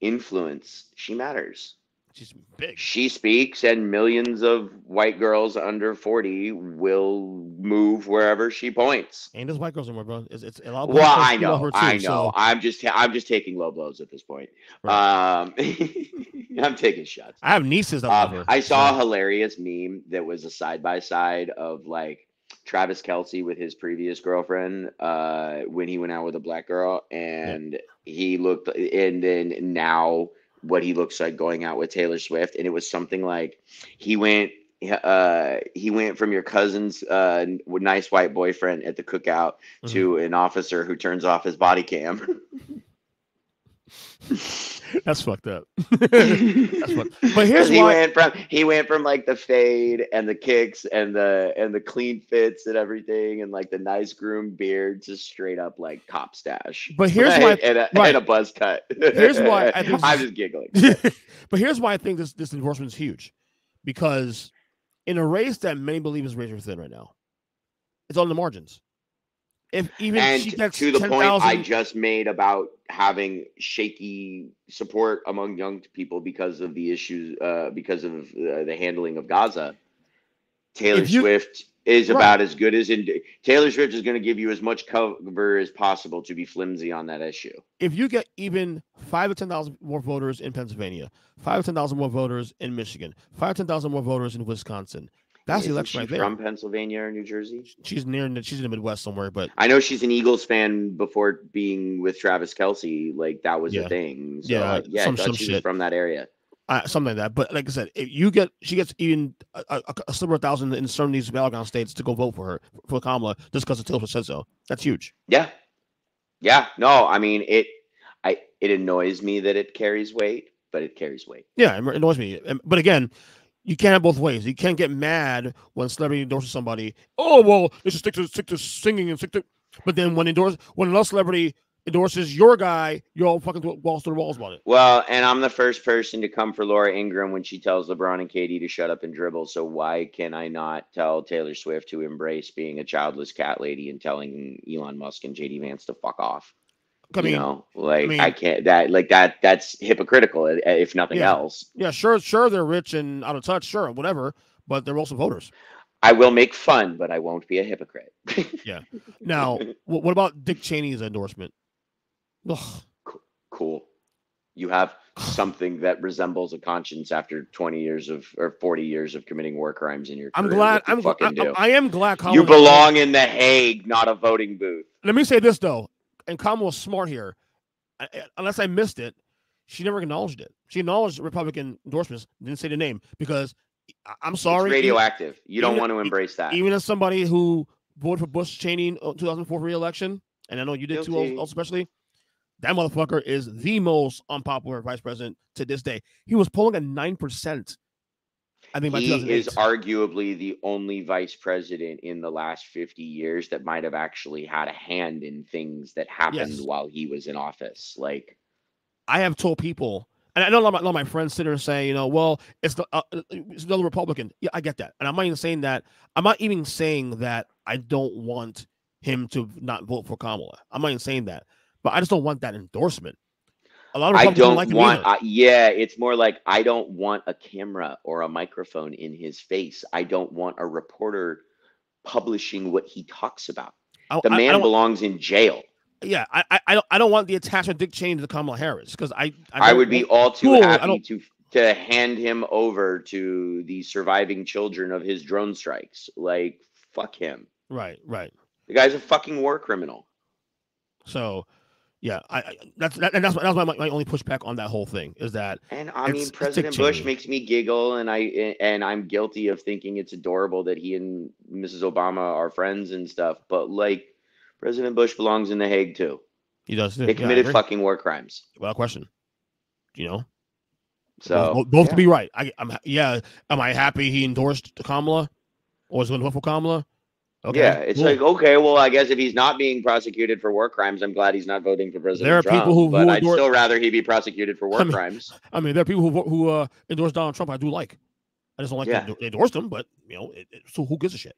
influence, she matters. She's big. She speaks, and millions of white girls under 40 will move wherever she points. Ain't those white girls anymore, bro? It's, it's a lot of Well, I know, too, I know. so- I'm just, I'm just taking low blows at this point. Right. Um, I'm taking shots. I have nieces that Uh, love her. I saw a hilarious meme that was a side by side of like Travis Kelce with his previous girlfriend uh, when he went out with a black girl, and he looked, and then now what he looks like going out with Taylor Swift, and it was something like he went. Uh, he went from your cousin's uh, nice white boyfriend at the cookout Mm-hmm. to an officer who turns off his body cam. That's fucked up. That's what. But here's he why. went from he went from like the fade and the kicks and the and the clean fits and everything and like the nice groomed beard to straight up like cop stash. But here's why- and a, right. and a buzz cut. Here's why I think I'm just giggling. but here's why I think this this endorsement is huge, because in a race that many believe is razor thin right now, it's on the margins. If even and she gets to the ten point I just made about having shaky support among young people because of the issues, uh, because of uh, the handling of Gaza. Taylor you- Swift is Right. about as good as in Taylor Swift is going to give you as much cover as possible to be flimsy on that issue. if you get even five or ten thousand more voters in Pennsylvania, five or ten thousand more voters in Michigan, five or ten thousand more voters in Wisconsin, that's the election right there. From Pennsylvania or New Jersey? She's near, she's in the Midwest somewhere, but I know she's an Eagles fan before being with Travis Kelce. Like that was Yeah. a thing. So, Yeah, like, yeah, some- some she shit. from that area. uh, something like that. But like I said, if you get she gets even a, a, a sliver of thousand in some of these battleground states to go vote for her for Kamala just because the Taylor said so. That's huge. Yeah. Yeah. No, I mean it I it annoys me that it carries weight, but it carries weight. Yeah, it annoys me. But again, you can't have both ways. You can't get mad when celebrity endorses somebody. Oh well, they should stick to stick to singing and stick to. But then when endorse when another celebrity endorses your guy, you're all fucking walls to the walls about it. Well, and I'm the first person to come for Laura Ingraham when she tells LeBron and KD to shut up and dribble. So why can I not tell Taylor Swift to embrace being a childless cat lady and telling Elon Musk and JD Vance to fuck off? I mean, you know, like I, mean- can't that like that that's hypocritical if nothing Yeah. else. yeah, sure, sure, they're rich and out of touch, sure, whatever. But they're also voters. I will make fun, but I won't be a hypocrite. Yeah. Now, wh- what about Dick Cheney's endorsement? Ugh. cool. You have something that resembles a conscience after 20 years of or 40 years of committing war crimes in your I'm glad. I'm. fucking I. I am glad. Kamala you belong in the Hague, not a voting booth. Let me say this though, and Kamala was smart here. I- Unless I missed it, she never acknowledged it. She acknowledged Republican endorsements, didn't say the name because I'm sorry. it's radioactive. You don't want to embrace that. Even as somebody who voted for Bush Cheney uh, 2004 re-election, and I know you did too, Guilty. also especially. That motherfucker is the most unpopular vice president to this day. He was polling at nine percent. I think he is arguably the only vice president in the last 50 years that might have actually had a hand in things that happened Yes. while he was in office. Like, I have told people, and I know a lot of my, a lot of my friends sit there and say, you know, well, it's the uh, uh, it's another Republican. Yeah, I get that, and I'm not even saying that. I'm not even saying that I don't want him to not vote for Kamala. I'm not even saying that, but I just don't want that endorsement. A lot of I don't like want, uh, yeah, it's more like I don't want a camera or a microphone in his face. I don't want a reporter publishing what he talks about. I- The I- I man belongs in jail. yeah, I, I, I don't, I don't want the attachment Dick Cheney to Kamala Harris because I, I, don't would be all too Cool, happy to to hand him over to the surviving children of his drone strikes. Like, fuck him. right, right. The guy's a fucking war criminal. So, yeah, I, I that's that, and that's that's my, my only pushback on that whole thing is that And I mean, President Bush makes me giggle, and I and I'm guilty of thinking it's adorable that he and Mrs. Obama are friends and stuff. But like, President Bush belongs in the Hague too. he does. They yeah, committed fucking war crimes. without question. You know, So both, both yeah. to be right. I, I'm yeah. Am I happy he endorsed Kamala, or was going to vote for Kamala? Okay. Yeah, it's cool. like okay, well, I guess if he's not being prosecuted for war crimes, I'm glad he's not voting for President There are Trump. people who- but who I'd still rather he be prosecuted for war I mean, crimes. I mean, there are people who who uh, endorse Donald Trump. I do like. I just don't like Yeah. that they endorsed him, but you know, it, it- so who gives a shit?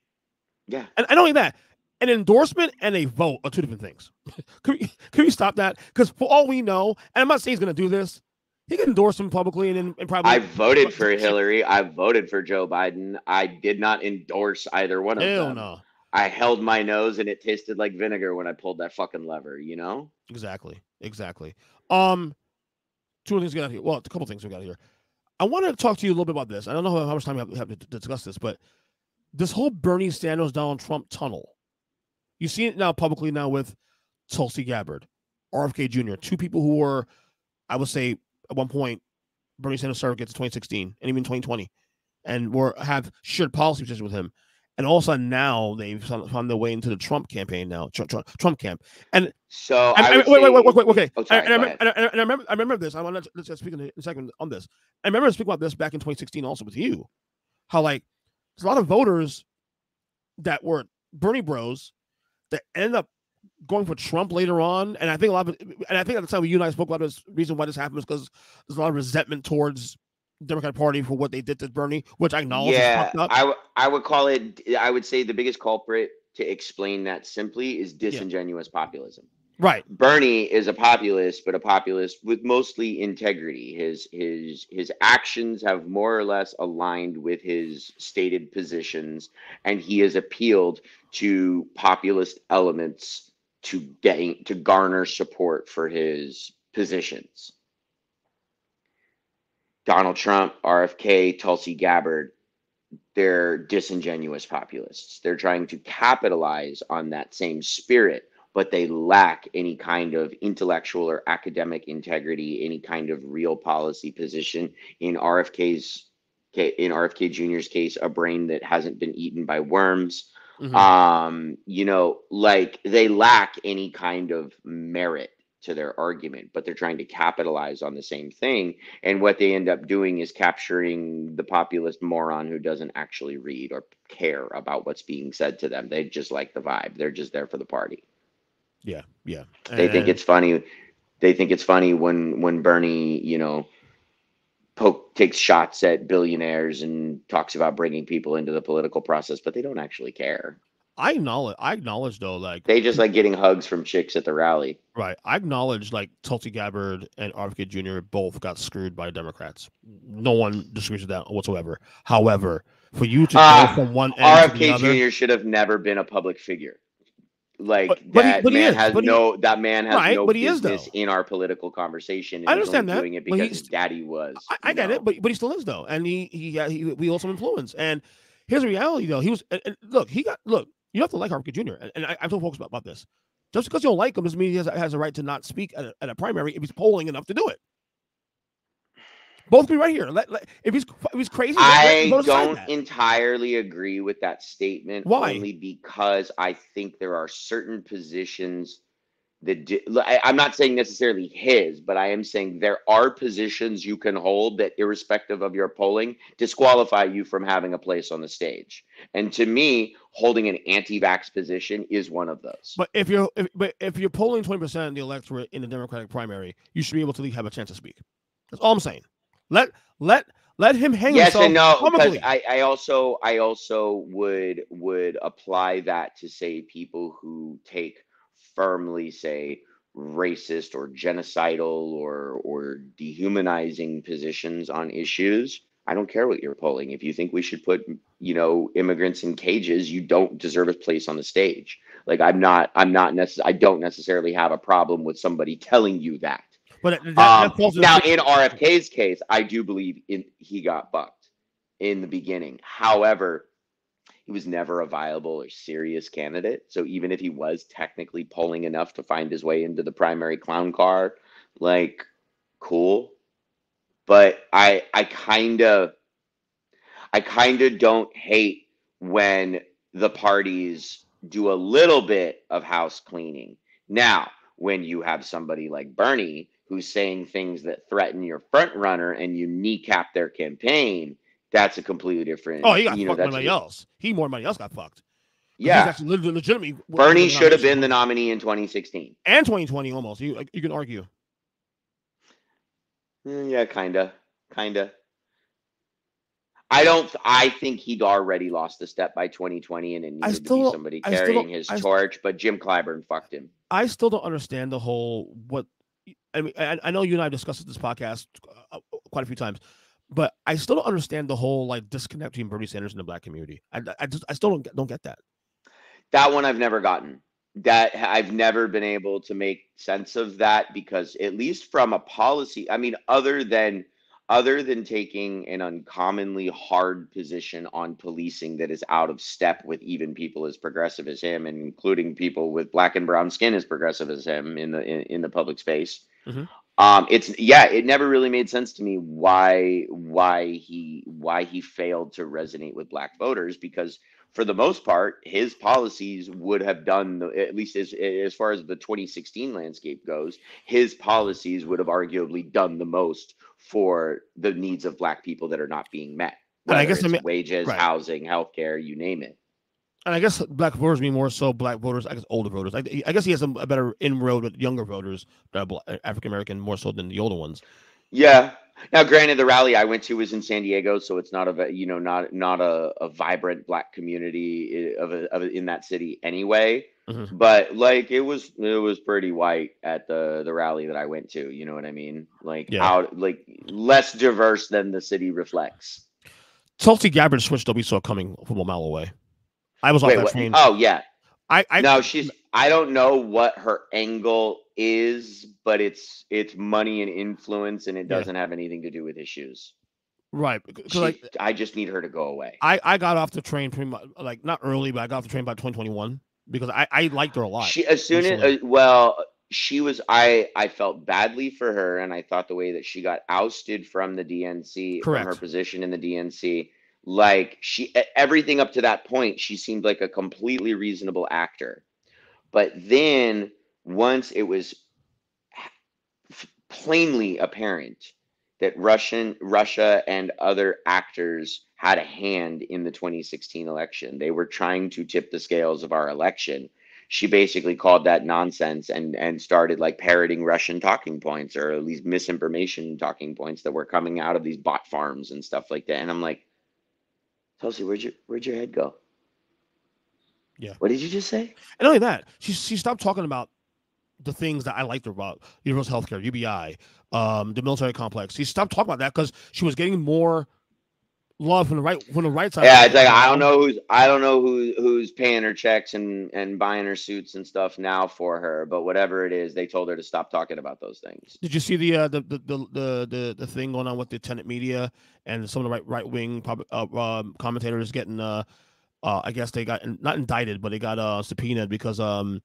Yeah, And I don't like that. An endorsement and a vote are two different things. can, we, can we stop that? Because for all we know, and I'm not saying he's going to do this, he can endorse him publicly and, then and probably. I voted for Hillary. I voted for Joe Biden. I did not endorse either one of Hell them. no. I held my nose and it tasted like vinegar when I pulled that fucking lever. You know? Exactly. Exactly. Um, two things we got here. Well, a couple things we got here. I want to talk to you a little bit about this. I don't know how much time we have, to discuss this, but this whole Bernie Sanders Donald Trump tunnel. You see it now publicly now with Tulsi Gabbard, RFK Jr., two people who were, I would say, at one point, Bernie Sanders surrogates in 2016 and even 2020, and were have shared policy positions with him. And all of a sudden now they've found their way into the Trump campaign now, Trump, Trump, Trump camp. And So and, I and- would wait, wait, wait, wait, wait, okay. Oh, And- sorry, and, I go remember, ahead. and, I- and I remember, I remember this. I want to let's speak in a second on this. I remember speaking about this back in 2016, also with you, how like there's a lot of voters that were Bernie Bros that end up going for Trump later on, and I think a lot of, and I think at the time you and I spoke about this reason why this happened was because there's a lot of resentment towards Democratic Party for what they did to Bernie, which I acknowledge. is Yeah, fucked up. I, w- I would call it, I would say the biggest culprit to explain that simply is disingenuous populism. right. Bernie is a populist, but a populist with mostly integrity. His his his actions have more or less aligned with his stated positions, and he has appealed to populist elements to gain to garner support for his positions. Donald Trump, RFK, Tulsi Gabbard, they're disingenuous populists. They're trying to capitalize on that same spirit, but they lack any kind of intellectual or academic integrity, any kind of real policy position. In RFK's in RFK Jr.'s case, a brain that hasn't been eaten by worms. Mhm. Um, you know, like they lack any kind of merit to their argument, but they're trying to capitalize on the same thing. And what they end up doing is capturing the populist moron who doesn't actually read or care about what's being said to them. They just like the vibe. They're just there for the party. yeah, yeah. They think it's funny. They think it's funny when when Bernie, you know, poke takes shots at billionaires and talks about bringing people into the political process, but they don't actually care. I acknowledge. I acknowledge though, like They just like getting hugs from chicks at the rally. Right. I acknowledge like Tulsi Gabbard and RFK Jr. both got screwed by Democrats. No one disagrees with that whatsoever. However, for you to Uh, go from one end to the RFK Jr. should have never been a public figure. Like But- but that he man is, has but he- no that man has Right, no but he is, business though. in our political conversation. I understand that, doing it because his daddy was. I, I get know. it, but but he still is though, and he he he wields some influence. And here's the reality though: he was and, and look, he got look. You don't have to like RFK Jr. And, and I, I've told folks about, about this. Just because you don't like him doesn't mean he has, has a right to not speak at a, at a primary if he's polling enough to do it. Both be right here. Let, let- if he's if he's crazy, let- let him I don't entirely agree with that statement. Why? Only because I think there are certain positions that di- l- I, am not saying necessarily his, but I am saying there are positions you can hold that, irrespective of your polling, disqualify you from having a place on the stage. And to me, holding an anti-vax position is one of those. But if you're if, but if you're polling twenty percent of the electorate in the Democratic primary, you should be able to at least have a chance to speak. That's all I'm saying. Let let let him hang yes himself and no because. I, I also i also would would apply that to say people who take firmly say racist or genocidal or or dehumanizing positions on issues i don't care what you're polling. If you think we should put you know immigrants in cages you don't deserve a place on the stage. Like i'm not i'm not necess- i don't necessarily have a problem with somebody telling you that. But that, um, now, in RFK's case, I do believe in he got bucked in the beginning. However, he was never a viable or serious candidate. So even if he was technically polling enough to find his way into the primary clown car, like cool. But I I kind of I kind of don't hate when the parties do a little bit of house cleaning. Now, when you have somebody like Bernie who's saying things that threaten your front runner and you kneecap their campaign, that's a completely different. oh, he got you know, fucked by money else. He more money else got fucked. He's Yeah. actually legitimately. Bernie should have been the nominee in 2016. and 2020 almost. You you can argue. Mm, Yeah, kinda, kinda. I don't. I think he'd already lost the step by 2020, and it needed to be somebody carrying his I torch. But Jim Clyburn fucked him. I still don't understand the whole what. I mean, I, I know you and I have discussed this podcast uh, quite a few times, but I still don't understand the whole like disconnect between Bernie Sanders and the black community. I, I just I still don't get, don't get that. That one I've never gotten. That I've never been able to make sense of that because at least from a policy, I mean, other than other than taking an uncommonly hard position on policing that is out of step with even people as progressive as him, and including people with black and brown skin as progressive as him in the in, in the public space. Mhm. Um, it's yeah, it never really made sense to me why why he why he failed to resonate with black voters because for the most part, his policies would have done the, at least as as far as the 2016 landscape goes. His policies would have arguably done the most for the needs of black people that are not being met. And I guess I mean- wages, right. housing, healthcare, you name it. And I guess black voters mean more so black voters. I guess older voters. I, I guess he has a, a better inroad with younger voters, uh, that are uh, African American, more so than the older ones. Yeah. Now, granted, the rally I went to was in San Diego, so it's not a you know not not a, a vibrant black community eh, of, a, of in that city anyway. Mhm. But like it was it was pretty white at the the rally that I went to. You know what I mean? Like Yeah. out like less diverse than the city reflects. Tulsi Gabbard switched that we saw coming from a mile away. I was off Wait, that what? train. Oh yeah. I, I no, she's. I don't know what her angle is, but it's it's money and influence, and it doesn't have anything to do with issues. right She, like I just need her to go away. I, I got off the train pretty much like not early, but I got off the train by 2021 because I, I liked her a lot. She as soon as uh, well, she was. I I felt badly for her, and I thought the way that she got ousted from the DNC from her position in the DNC, like she everything up to that point, she seemed like a completely reasonable actor, but then once it was plainly apparent that Russian Russia and other actors had a hand in the 2016 election. They were trying to tip the scales of our election. She basically called that nonsense and and started like parroting Russian talking points or at least misinformation talking points that were coming out of these bot farms and stuff like that. And I'm like, Tulsi, where'd your where'd your head go? Yeah. What did you just say? And only that, she she stopped talking about the things that I liked about universal healthcare, UBI, um, the military complex. She stopped talking about that because she was getting more love from the right from the right side. Yeah, it's like I don't know who's I don't know who who's paying her checks and and buying her suits and stuff now for her, but whatever it is, they told her to stop talking about those things. Did you see the uh, the, the the the the thing going on with the tenant media and some of the right right wing uh, um, commentators getting uh, uh I guess they got not indicted but they got uh subpoenaed because um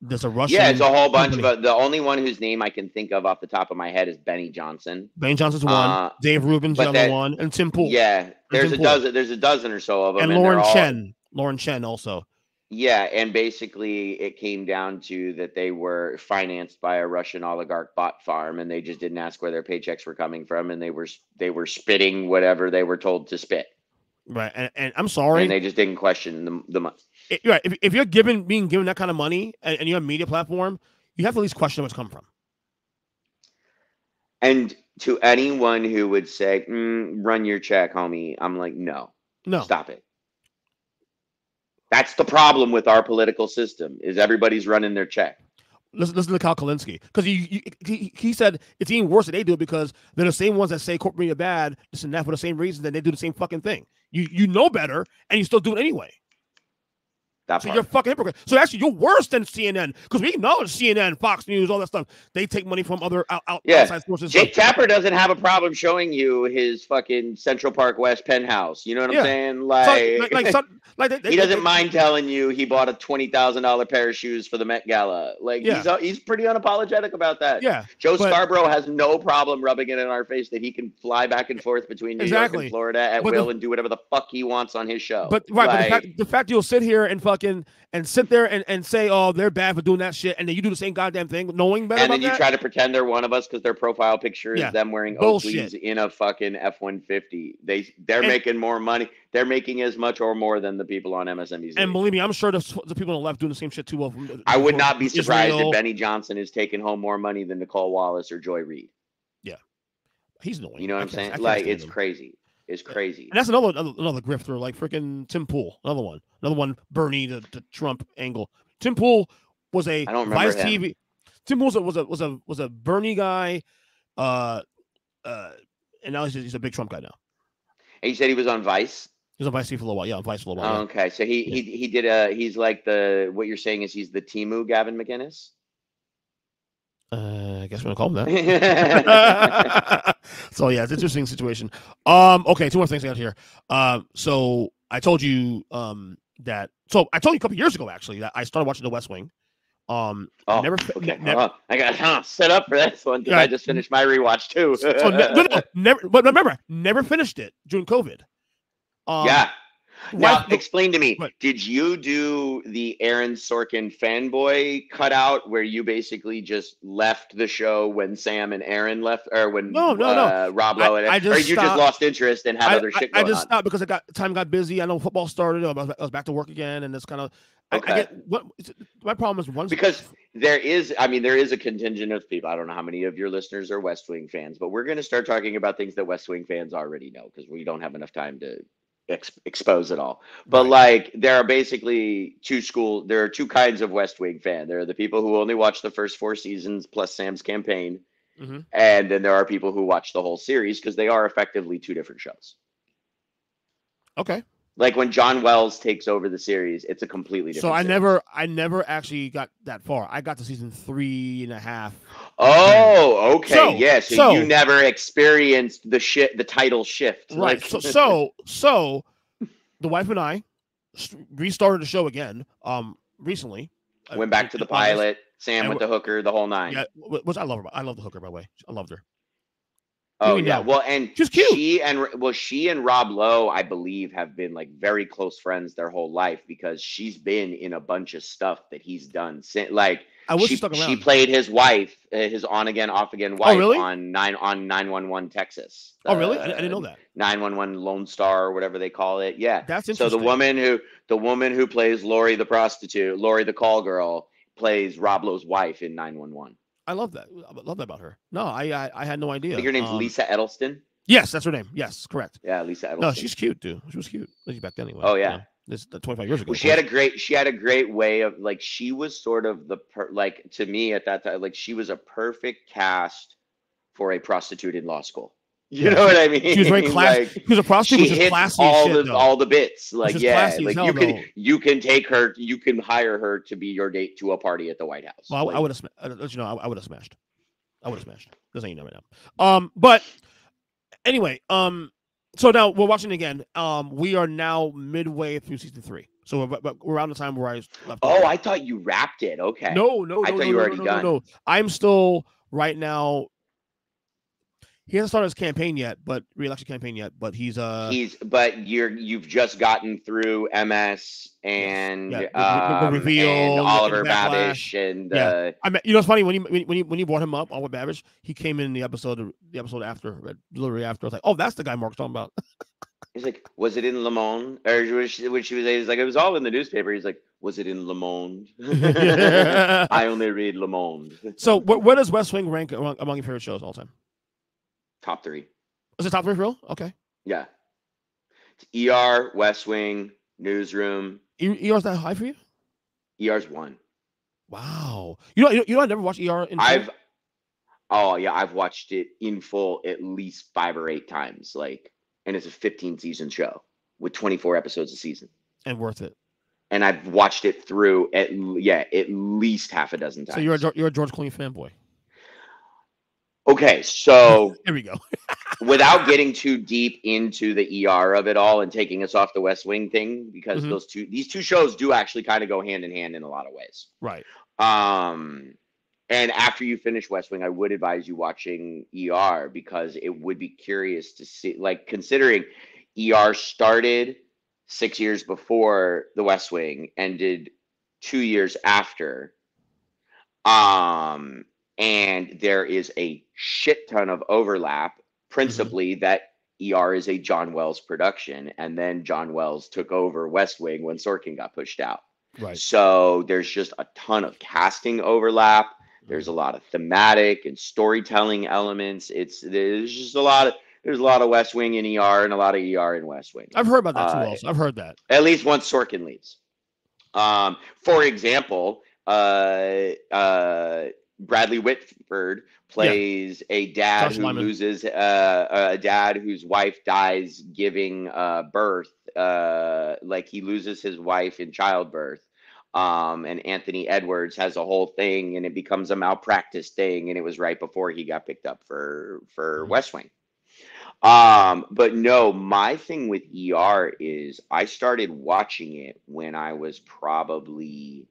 there's a Russian yeah, it's a whole bunch company- of the only one whose name I can think of off the top of my head is Benny Johnson. Benny Johnson's one, Uh, Dave Rubin's the other that- one, and Tim Pool. Yeah, there's a dozen there's a dozen or so of them, and they're Lauren all- Chen. Lauren Chen also. Yeah, and basically it came down to that they were financed by a Russian oligarch bot farm, and they just didn't ask where their paychecks were coming from, and they were they were spitting whatever they were told to spit, Right. And, and I'm sorry. and they just didn't question the the money. It- right, if, if you're given being given that kind of money and, and you're a media platform, you have to at least question where it's come from. And to anyone who would say, "Mm, "Run your check, homie," I'm like, "No, No. stop it." That's the problem with our political system: is everybody's running their check. Listen, listen to Kyle Kulinski because he, he he said it's even worse that they do it because they're the same ones that say corporate media bad, this and that for the same reason that they do the same fucking thing. You you know better and you still do it anyway. That So part. you're fucking hypocrite. So actually, you're worse than CNN because we acknowledge CNN, Fox News, all that stuff. They take money from other out, out, Yeah. outside sources. Jake Tapper doesn't have a problem showing you his fucking Central Park West penthouse. You know what I'm Yeah. saying? So, Like, like, like, some, like they, they, he doesn't they- mind telling you he bought a twenty thousand dollar pair of shoes for the Met Gala. Like Yeah. he's uh, he's pretty unapologetic about that. Yeah, Joe but- Scarborough has no problem rubbing it in our face that he can fly back and forth between New York and Florida at But the- will and do whatever the fuck he wants on his show. But right, but the fact, the fact you'll sit here and fucking fucking and sit there and, and say, oh, they're bad for doing that shit, and then you do the same goddamn thing, knowing better and then you that. try to pretend they're one of us because their profile picture is Yeah. them wearing Bullshit. Oakleys in a fucking F one fifty. They they're And- making more money. They're making as much or more than the people on MSNBC. and believe me, I'm sure the people on the left doing the same shit too. Well, I would not be surprised Israel. if Benny Johnson is taking home more money than Nicolle Wallace or Joy Reid. Yeah, he's annoying. You know what I I'm saying? Like it's him. crazy. It's crazy. And that's another another, grifter, like freaking Tim Pool. Another one. Another one. Bernie the, the Trump angle. Tim Pool was a I don't remember Vice him. TV. Tim Pool was a was a was a was a Bernie guy, uh, uh, and now he's, he's a big Trump guy now. And you said he was on Vice. He was on Vice TV for a little while. Yeah, on Vice for a little while. Oh, okay, so he he he did a. He's like the. What you're saying is he's the Temu Gavin McInnes. Yeah. Uh, I guess we're gonna call him that. so yeah, it's an interesting situation. Um, okay, two more things I got here. Um, so I told you um that. So I told you a couple years ago actually that I started watching The West Wing. Um, Oh, never, okay. ne- never, hold on. I got huh, set up for this one because I just finished my rewatch too. so ne- no, no, never. But remember, never finished it during COVID. Um, yeah. Now, explain to me. What? Did you do the Aaron Sorkin fanboy cutout where you basically just left the show when Sam and Aaron left, or when No, no, no. uh, Rob Lowe, I- and, I or just you just lost interest and had I, other I- shit I going just on? stopped because I got time got busy. I know football started. I was, I was back to work again, and it's kind of. I, I Okay. get what my problem is once because there is i mean there is a contingent of people i don't know how many of your listeners are west wing fans but we're going to start talking about things that west wing fans already know because we don't have enough time to ex- expose it all but Right. like there are basically two school there are two kinds of west wing fan there are the people who only watch the first four seasons plus sam's campaign Mhm. and then there are people who watch the whole series because they are effectively two different shows okay. like when john wells takes over the series it's a completely different So I series. never, I never actually got that far. I got to season three and a half. Oh, okay. So- yeah. So, so- you never experienced the shit, the title shift. Right. Like, so, so, so, the wife and I restarted the show again. Um, recently. uh, went back to the pilot, Sam with the hooker, the whole nine. Yeah, wh- which I love her. I love the hooker by the way. I loved her. oh, yeah. Well, and She's cute. she and well, she and Rob Lowe, I believe, have been like very close friends their whole life because she's been in a bunch of stuff that he's done. Since, like I wish she, stuck around. she played his wife, uh, his on again, off again wife Oh, really? on nine on nine one one Texas. oh, really? I, I didn't know that. Nine one one Lone Star or whatever they call it. Yeah. That's interesting. So the woman who the woman who plays Laurie the prostitute, Laurie the call girl, plays Rob Lowe's wife in 911. I love that. I love that about her. No, I, I, I had no idea. think her name's Um, Lisa Edelstein. Yes, that's her name. Yes, correct. Yeah, Lisa Edelstein. No, she's cute, dude. She was cute. Least back then, anyway. Oh, you yeah. know. This uh, 25 years ago. well, she had a great she had a great way of like she was sort of the per, like to me at that time like she was a perfect cast for a prostitute in law school. You know what I mean? She was very classy. Like, she was a prostitute, she classy all shit, the though. all the bits. Like yeah, like hell, you can though. you can take her, you can hire her to be your date to a party at the White House. Well, I, Like, I would have, let you know, I, I would have smashed. I would have smashed. Doesn't you know right now. Um, but anyway, um, so now we're watching again. Um, we are now midway through season three, so we're, we're around the time where I left. Oh, off. I thought you wrapped it. Okay. no, no, I no, thought no, you were no, already no, no, done. no. I'm still right now. He hasn't started his campaign yet, but re-election campaign yet. But he's uh, He's but you're you've just gotten through MS and Yeah, the- the- the um, reveal, and Oliver backlash. Babish and Yeah. uh, I mean, you know, it's funny when you when you- when you, brought him up with Babbage, he came in the episode the episode after, literally after. I was like, oh, that's the guy Mark's talking about. he's like, was it in Le Monde? Or was she, when she was, he's like, it was all in the newspaper. He's like, was it in Le Monde? I only read Le Monde. So where, where does West Wing rank among, among your favorite shows all time? Top three. Is it top three for real? Okay. Yeah. It's ER, West Wing, Newsroom. E- ER's that high for you? ER's one. Wow. You know, you know, you know I never watched ER in full? I've oh yeah, I've watched it in full at least five or eight times. Like, and it's a 15 season show with 24 episodes a season. and worth it. And I've watched it through at yeah, at least half a dozen times. So you're a, you're a George Clooney fanboy. Okay, so Here we go. without getting too deep into the ER of it all and taking us off the West Wing thing, because Mhm. those two these two shows do actually kind of go hand in hand in a lot of ways. Right. Um, and after you finish West Wing, I would advise you watching ER because it would be curious to see, like, considering ER started six years before The West Wing, ended two years after. Um, and there is a shit ton of overlap, principally that ER is a John Wells production, and then John Wells took over West Wing when Sorkin got pushed out. Right. So there's just a ton of casting overlap. There's a lot of thematic and storytelling elements. It's there's just a lot of there's a lot of West Wing in ER and a lot of ER in West Wing. I've heard about that too. Uh, I've heard that. At least once Sorkin leaves. Um, for example, uh, uh, Bradley Whitford plays a dad Josh who Lyman. loses uh, a dad whose wife dies giving uh, birth. Uh, like he loses his wife in childbirth. Um, and Anthony Edwards has a whole thing, and it becomes a malpractice thing, and it was right before he got picked up for for Mhm. West Wing. Um, but no, my thing with ER is I started watching it when I was probably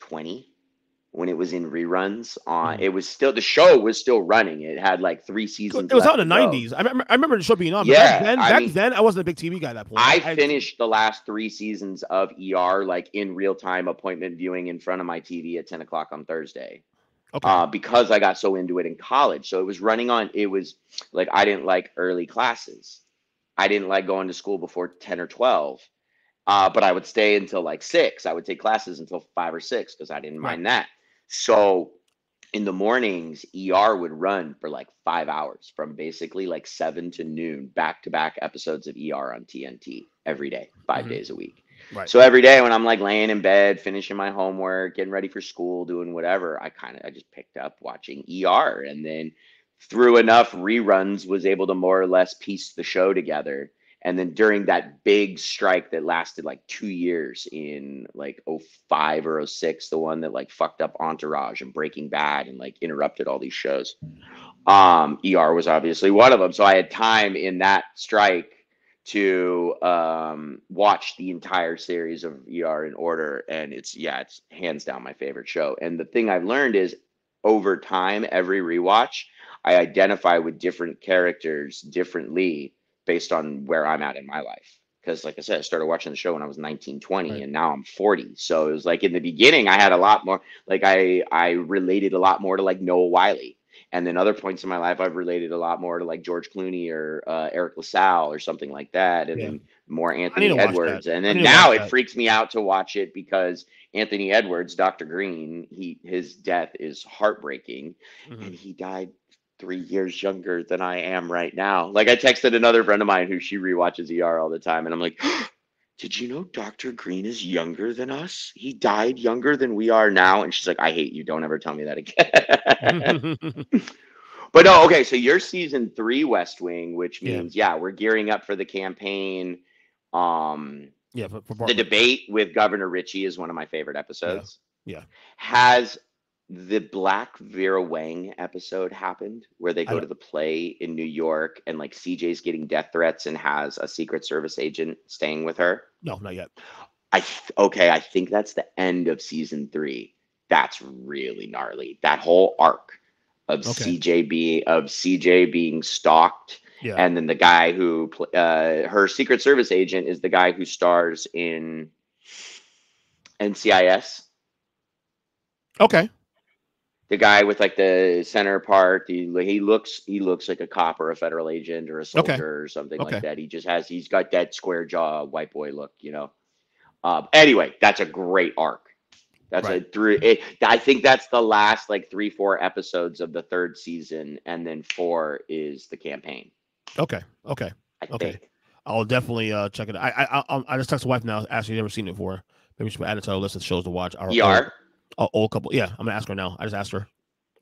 20 when it was in reruns on Mhm. it was still the show was still running. It had like three seasons. It was out in the '90s. I remember, I remember the show being on. Yeah, back then, I back mean- then, I wasn't a big TV guy at that point. I finished the last three seasons of ER like in real time appointment viewing in front of my TV at 10 o'clock on Thursday. Okay. uh, because I got so into it in college. So it was running on, it was like I didn't like early classes. I didn't like going to school before 10 or 12. Uh, but I would stay until like six. I would take classes until five or six because I didn't Right. mind that. So in the mornings, ER would run for like five hours from basically like seven to noon, back to back episodes of ER on TNT every day, 5 Mhm. days a week. Right. So every day when I'm like laying in bed, finishing my homework, getting ready for school, doing whatever, I kind of I just picked up watching ER and then through enough reruns was able to more or less piece the show together. And then during that big strike that lasted like two years in like 05 or 06, the one that like fucked up Entourage and Breaking Bad and like interrupted all these shows. Um, ER was obviously one of them. So I had time in that strike to um, watch the entire series of ER in order, and it's yeah, it's hands down my favorite show. And the thing I've learned is over time, every rewatch, I identify with different characters differently based on where I'm at in my life. Because, like I said, I started watching the show when I was 19, 20, Right. and now I'm 40. So it was like in the beginning, I had a lot more, like I I related a lot more to like Noah Wiley. And then other points in my life, I've related a lot more to like George Clooney or uh, Eric LaSalle or something like that. And Yeah. then more Anthony to watch that. Edwards. And then now it that. freaks me out to watch it because Anthony Edwards, Dr. Green, he his death is heartbreaking. Mhm. And he died three years younger than I am right now. Like I texted another friend of mine who she rewatches ER all the time, and I'm like, Did you know Dr. Green is younger than us? He died younger than we are now. And she's like, I hate you. Don't ever tell me that again. But no, okay. So you're season three West Wing, which means yeah, we're gearing up for the campaign. Um, yeah, for, for the debate with Governor Ritchie is one of my favorite episodes. Yeah. Has the Black Vera Wang episode happened where they go to the play in New York and like CJ's getting death threats and has a Secret Service agent staying with her? no, not yet. I th- okay, I think that's the end of season three. That's really gnarly. That whole arc of Okay. CJ being of CJ being stalked, Yeah. and then the guy who uh, her Secret Service agent is the guy who stars in NCIS. okay. The guy with like the center part, he, he looks he looks like a cop or a federal agent or a soldier Okay. or something Okay. like that. He just has he's got that square jaw, white boy look, you know. Um, anyway, that's a great arc. That's a Right. through it. I think that's the last like three four episodes of the third season, and then four is the campaign. Okay. Okay. I Okay. think. I'll definitely uh check it. I I I, I just texted the wife now. Asking never seen it before. Maybe we should add it to our list of shows to watch. Our ER. Old, old couple. Yeah, I'm gonna ask her now. I just asked her.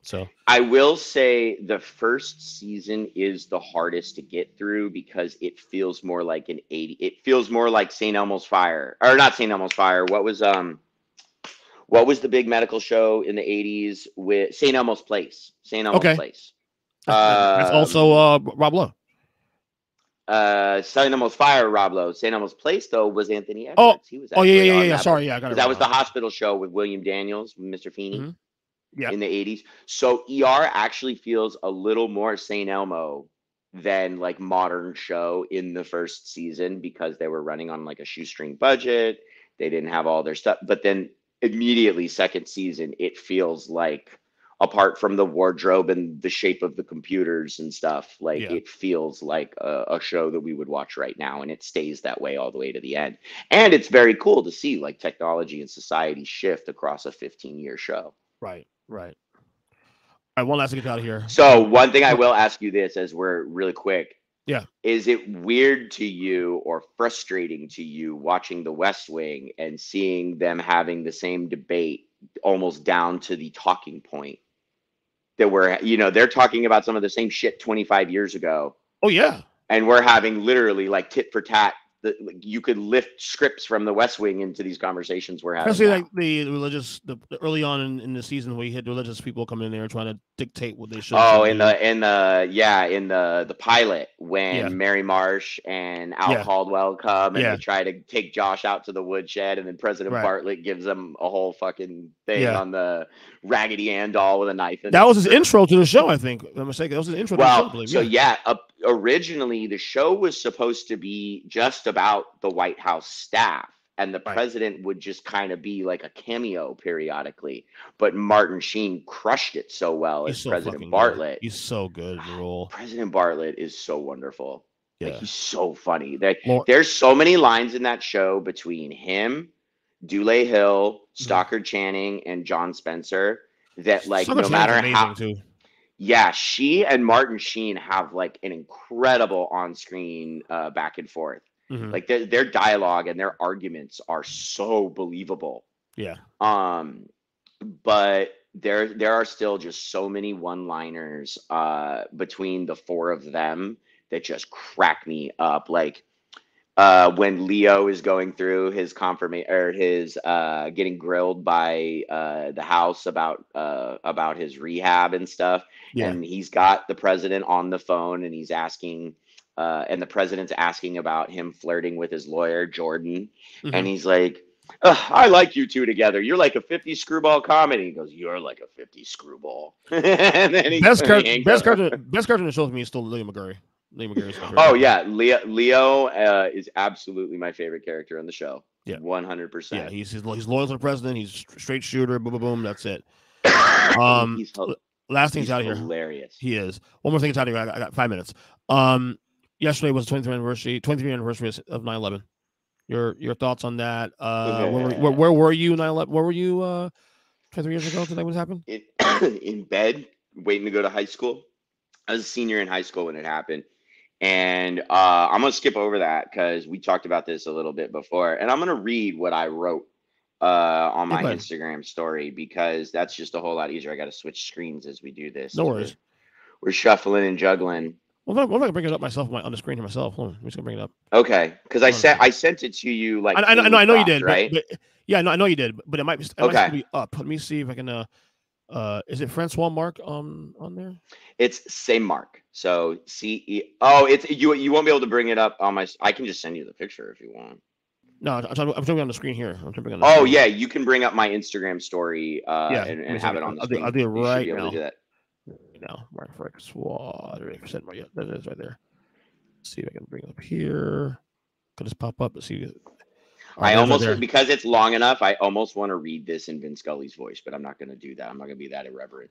So I will say the first season is the hardest to get through because it feels more like an 80 it feels more like St. Elmo's Fire or not St. Elmo's Fire. What was um what was the big medical show in the 80s with St. Elmo's Place? St. Elmo's Okay. Place. that's Um, also uh Rob Lowe. Uh St. Elmo's Fire, Rob Lowe. St. Elmo's Place though was Anthony Edwards. Oh, he was Oh yeah, yeah, yeah, that Sorry, yeah, I got it. that was the hospital show with William Daniels, Mr. Feeney Mhm. Yeah. in the 80s. So ER actually feels a little more St. Elmo than like modern show in the first season because they were running on like a shoestring budget. They didn't have all their stuff, but then immediately second season it feels like apart from the wardrobe and the shape of the computers and stuff like Yeah. it feels like a, a show that we would watch right now and it stays that way all the way to the end and it's very cool to see like technology and society shift across a 15 year show Right, right. All right, one last thing to get out of here. so one thing i will ask you this as we're really quick Yeah. is it weird to you or frustrating to you watching the west wing and seeing them having the same debate almost down to the talking point that we're you know they're talking about some of the same shit 25 years ago. Oh yeah, and we're having literally like tit for tat the, like, you could lift scripts from the west wing into these conversations we're having especially now. like the religious, the, early on in, in the season we had religious people come in there trying to dictate what they should. Oh, in do. the in the yeah, in the the pilot when Yeah. Mary Marsh and Al Yeah. Caldwell come and Yeah. they try to take Josh out to the woodshed, and then President Right. Bartlet gives them a whole fucking thing on the Raggedy Ann doll with a knife. in that was his intro to the show. I think. I'm mistaken. That was his intro. to the show, I Well, believe. so yeah. uh, originally the show was supposed to be just about the White House staff, and the Right. president would just kind of be like a cameo periodically. But Martin Sheen crushed it so well He's as so President fucking good. Bartlet. He's so good the role. President Bartlet is so wonderful. Like Yeah. he's so funny. There- Lor- there's so many lines in that show between him, Dule Hill, Mm-hmm. Stockard Channing, and John Spencer that like no matter how too. Yeah, she and Martin Sheen have like an incredible on-screen uh, back and forth. Mhm. Like their their dialogue and their arguments are so believable. Yeah. Um, but there there are still just so many one-liners uh between the four of them that just crack me up. Like uh when Leo is going through his confirmation or his uh getting grilled by uh the house about uh about his rehab and stuff Yeah. and he's got the president on the phone and he's asking uh and the president's asking about him flirting with his lawyer Jordan Mhm. and he's like "Ugh, I like you two together. You're like a 50 screwball comedy. He goes, You're like a 50 screwball. and then he, best hangs best character, best character in the show to me is still Leo McGarry. Leo McGarry's my favorite. Oh yeah, Leo Leo uh, is absolutely my favorite character on the show. Yeah. 100%. yeah. He's he's, loyal to the president. He's straight shooter. Boom, boom, boom. That's it. um, he's, Last thing's he's out of here. hilarious. He is. One more thing is out of here. I got, I got five minutes. Um, yesterday was the 23rd anniversary, 23rd anniversary of 9/11. Your your thoughts on that? Uh, where, were, where, where were you 9/11? Where were you uh 23 years ago? That was happened? in, in bed waiting to go to high school. I was a senior in high school when it happened. And uh, I'm going to skip over that because we talked about this a little bit before. And I'm going to read what I wrote uh, on my. Instagram story because that's just a whole lot easier. I got to switch screens as we do this. No worries. We're, we're shuffling and juggling. Well, I'm I can bring it up myself on my- on the screen here myself? Hold on, I'm just gonna bring it up. Okay, because I sent I sent it to you like I, I, know- I know, I know you did, right? But, yeah, I know, I know you did, but it might be, it might Okay. still be up. Let me see if I can. Uh, uh, is it Francois Mark um on there? It's same mark. So C E. Oh, it's you. You won't be able to bring it up on my. I can just send you the picture if you want. No, I'm talking, I'm talking on the screen here. I'm on the Oh screen. yeah, you can bring up my Instagram story uh, Yeah, and, and have it on the I'll do- screen. I'll do it right be able to now. do that. No, Marc Francois. There, I said, yeah, that is right there. Let's see if I can bring it up here. Could just pop up. Let's see. Right, I almost there. because it's long enough. I almost want to read this in Vince Scully's voice, but I'm not going to do that. I'm not going to be that irreverent.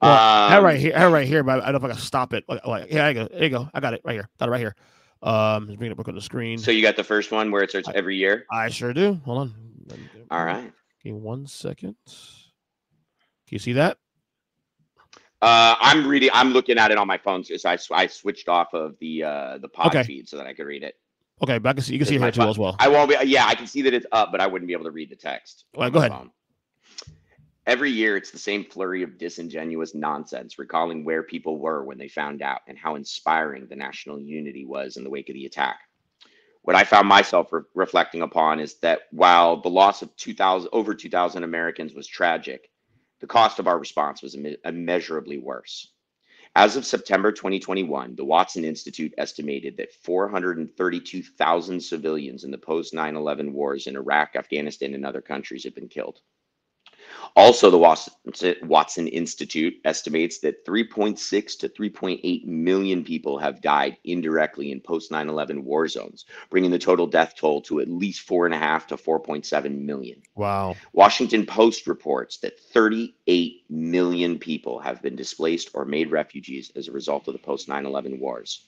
Well, I Um, right here, I right here, but I don't know if I can stop it. Like, yeah, I go. There you go. I got it right here. Got it right here. Um, just bring it up on the screen. So you got the first one where it starts I- every year. I sure do. Hold on. Let me get it. All right. Give me one second. Can you see that? Uh, I'm reading. I'm looking at it on my phone, so I, I switched off of the uh, the pod Okay. feed so that I could read it. Okay, but I can see you can see it here too as well. I won't be. Yeah, I can see that it's up, but I wouldn't be able to read the text. Go ahead. phone. Every year, it's the same flurry of disingenuous nonsense, recalling where people were when they found out and how inspiring the national unity was in the wake of the attack. What I found myself re- reflecting upon is that while the loss of 2,000 over 2,000 Americans was tragic, the cost of our response was imme- immeasurably worse. As of September 2021, the Watson Institute estimated that 432,000 civilians in the post 9 11 wars in Iraq, Afghanistan, and other countries had been killed. Also, the Watson, Institute estimates that 3.6 to 3.8 million people have died indirectly in post 9 11 war zones, bringing the total death toll to at least 4.5 to 4.7 million. Wow. Washington Post reports that 38 million people have been displaced or made refugees as a result of the post 9 11 wars.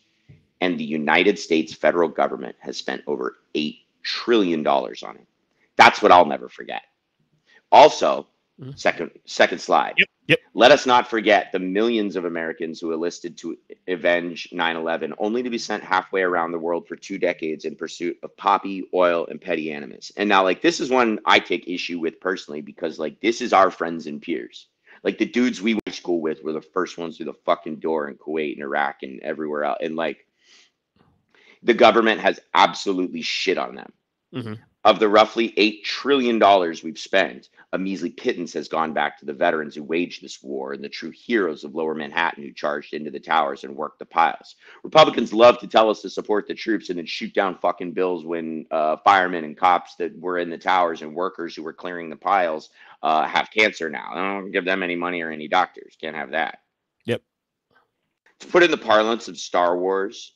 And the United States federal government has spent over $8 trillion on it. That's what I'll never forget. Also, Mhm. second second slide. Yep. Yep. Let us not forget the millions of Americans who enlisted to avenge 9 11, only to be sent halfway around the world for two decades in pursuit of poppy, oil, and petty animus. And now, like, this is one I take issue with personally because, like, this is our friends and peers. Like, the dudes we went to school with were the first ones through the fucking door in Kuwait and Iraq and everywhere else. And, like, the government has absolutely shit on them. Mhm. Of the roughly $8 trillion we've spent, a measly pittance has gone back to the veterans who waged this war and the true heroes of lower Manhattan who charged into the towers and worked the piles. Republicans love to tell us to support the troops and then shoot down fucking bills when uh, firemen and cops that were in the towers and workers who were clearing the piles uh, have cancer now. I don't give them any money or any doctors. Can't have that. Yep. To put in the parlance of Star Wars,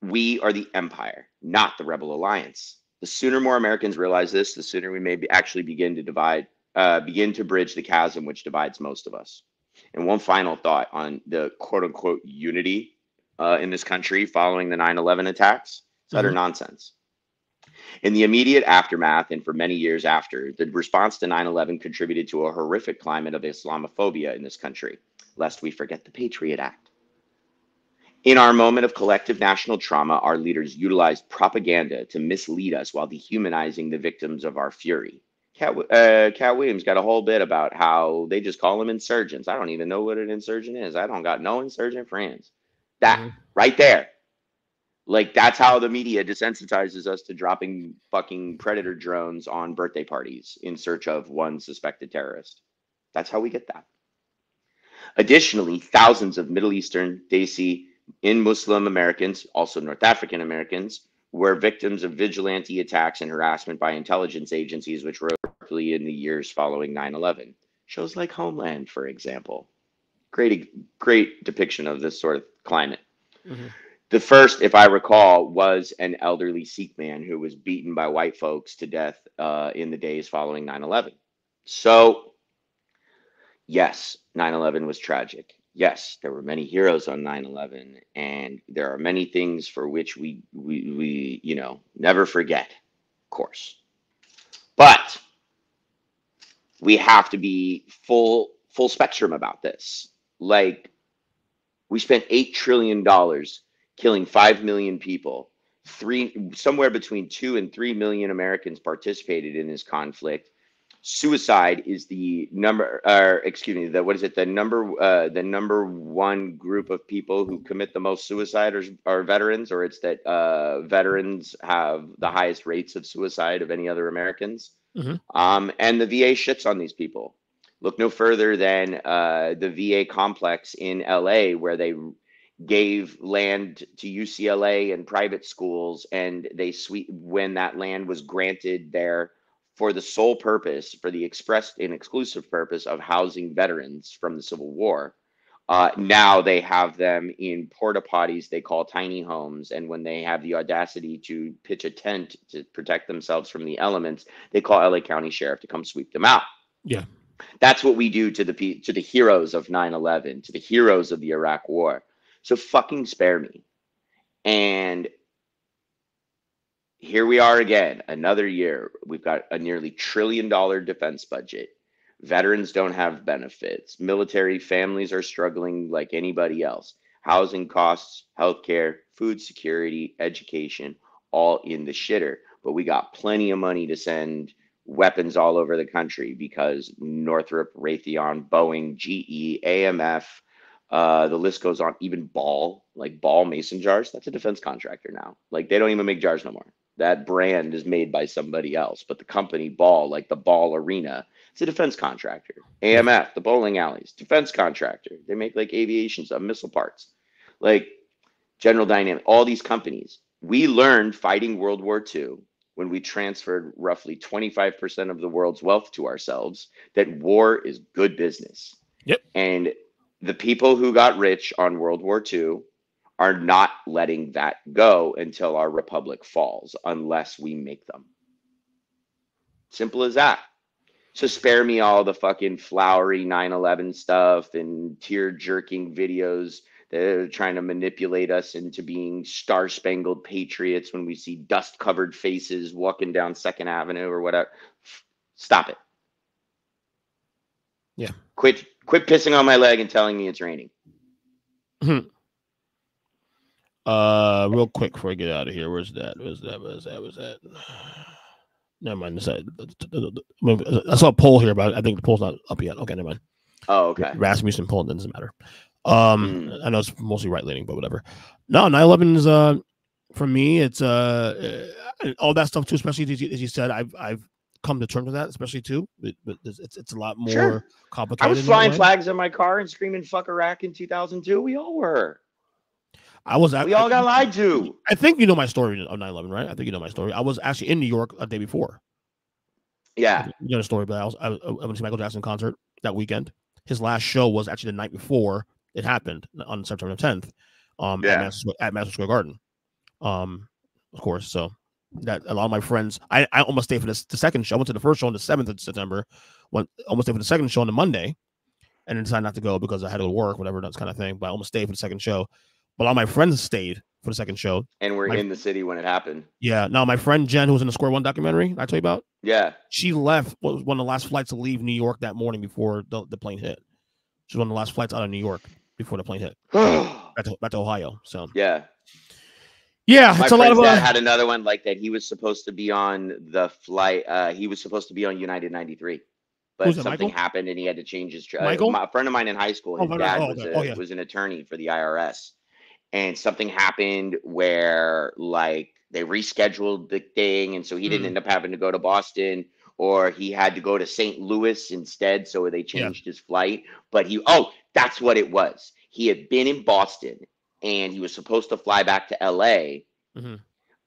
we are the empire, not the rebel alliance. The sooner more Americans realize this, the sooner we may be actually begin to divide, uh, begin to bridge the chasm which divides most of us. And one final thought on the quote unquote unity uh, in this country following the 9 11 attacks. It's utter Mhm. nonsense. In the immediate aftermath and for many years after, the response to 9 11 contributed to a horrific climate of Islamophobia in this country, lest we forget the Patriot Act. In our moment of collective national trauma, our leaders utilized propaganda to mislead us while dehumanizing the victims of our fury. Cat, uh, Katt Williams got a whole bit about how they just call them insurgents. I don't even know what an insurgent is. I don't got no insurgent friends. That Mhm. right there. Like that's how the media desensitizes us to dropping fucking predator drones on birthday parties in search of one suspected terrorist. That's how we get that. Additionally, thousands of Middle Eastern, Desi, in Muslim Americans, also North African Americans, were victims of vigilante attacks and harassment by intelligence agencies, which rose rapidly in the years following 9 11. Shows like Homeland, for example. Great, great depiction of this sort of climate. Mhm. The first, if I recall, was an elderly Sikh man who was beaten by white folks to death uh, in the days following 9 11. So, yes, 9 11 was tragic. Yes, there were many heroes on 9 11, and there are many things for which we, we, we, you know, never forget, of course. But we have to be full, full spectrum about this. Like, we spent $8 trillion killing 5 million people. Three, somewhere between two and three million Americans participated in this conflict suicide is the number or excuse me the what is it the number uh the number one group of people who commit the most suicide are, are veterans or it's that uh veterans have the highest rates of suicide of any other americans Mhm. um and the va shits on these people look no further than uh the va complex in la where they gave land to ucla and private schools and they sweet when that land was granted there for the sole purpose, for the expressed and exclusive purpose of housing veterans from the Civil War. Uh, now they have them in porta potties they call tiny homes. And when they have the audacity to pitch a tent to protect themselves from the elements, they call LA County Sheriff to come sweep them out. Yeah. That's what we do to the to the heroes of 9/11, to the heroes of the Iraq War. So fucking spare me. And here we are again, another year. We've got a nearly trillion dollar defense budget. Veterans don't have benefits. Military families are struggling like anybody else. Housing costs, healthcare, food security, education, all in the shitter. But we got plenty of money to send weapons all over the country because Northrop, Raytheon, Boeing, GE, AMF, uh, the list goes on. Even Ball, like Ball mason jars, that's a defense contractor now. Like they don't even make jars no more. That brand is made by somebody else, but the company Ball, like the Ball Arena, it's a defense contractor. AMF, the bowling alleys, defense contractor. They make like aviation stuff, missile parts, like General Dynamic. All these companies. We learned fighting World War II when we transferred roughly 25% of the world's wealth to ourselves that war is good business. Yep. And the people who got rich on World War II are not letting that go until our republic falls, unless we make them. Simple as that. So spare me all the fucking flowery 9 11 stuff and tear jerking videos that are trying to manipulate us into being star spangled patriots when we see dust covered faces walking down Second Avenue or whatever. Stop it. Yeah. Quit quit pissing on my leg and telling me it's raining. Uh, real quick before I get out of here, where's that? Where's that? Where's that? Where's that? Never mind. I saw a poll here, but I think the poll's not up yet. Okay, never mind. Oh, okay. Rasmussen poll doesn't matter. Um, Mm. I know it's mostly right leaning, but whatever. No, 9/11 is uh for me. It's uh uh, all that stuff too. Especially as you, as you said, I've I've come to terms with that, especially too. It's it's it's a lot more Sure. complicated. I was flying flags in my car and screaming "fuck Iraq" in 2002. We all were. I was. I, We all got lied to. I think you know my story of 9/11, right? I think you know my story. I was actually in New York a day before. Yeah. You know the story, but I was I, I went to Michael Jackson concert that weekend. His last show was actually the night before it happened on September 10th, um, Yeah. at, Madison, Square- at Madison Square Garden, um, of course. So that a lot of my friends, I, I almost stayed for this, the second show. I went to the first show on the 7th of September, went almost stayed for the second show on the Monday, and then decided not to go because I had to go to work, whatever that kind of thing. But I almost stayed for the second show. But a lot of my friends stayed for the second show. And we're My- in the city when it happened. Yeah. Now my friend Jen, who was in the Square One documentary, I tell you about, Yeah. she left was one of the last flights to leave New York that morning before the, the plane hit. She was one of the last flights out of New York before the plane hit back to, back to Ohio. So yeah. yeah, My it's a lot of uh, had another one like that. He was supposed to be on the flight. Uh, he was supposed to be on United 93, but that, something Michael? happened and he had to change his. Tra- uh, Michael? my- a friend of mine in high school, Oh, his right, dad. Oh, was okay. a, Oh, yeah. was an attorney for the IRS, and something happened where like they rescheduled the thing, and so he didn't Mm. end up having to go to Boston. Or he had to go to St. Louis instead, so they Yeah. changed his flight. But he, oh, that's what it was. He had been in Boston, and he was supposed to fly back to LA, Mhm.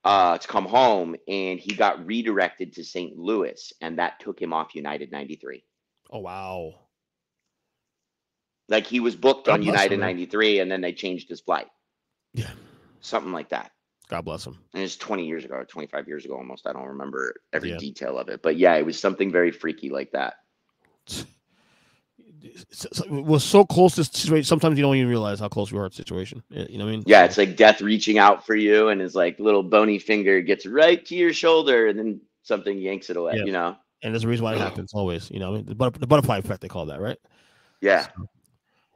uh, to come home, and he got redirected to St. Louis, and that took him off United 93. oh wow. Like he was booked God on United him, 93, and then they changed his flight, Yeah. something like that. God bless him. And it's 20 years ago, 25 years ago almost. I don't remember every Yeah. detail of it, but yeah, it was something very freaky like that. We're so close to situation. Sometimes you don't even realize how close we are to the situation. You know what I mean? Yeah, it's like death reaching out for you, and his like little bony finger gets right to your shoulder, and then something yanks it away. Yeah. You know? and there's a reason why it happens always. You know, the, but- the butterfly effect they call that, right? Yeah.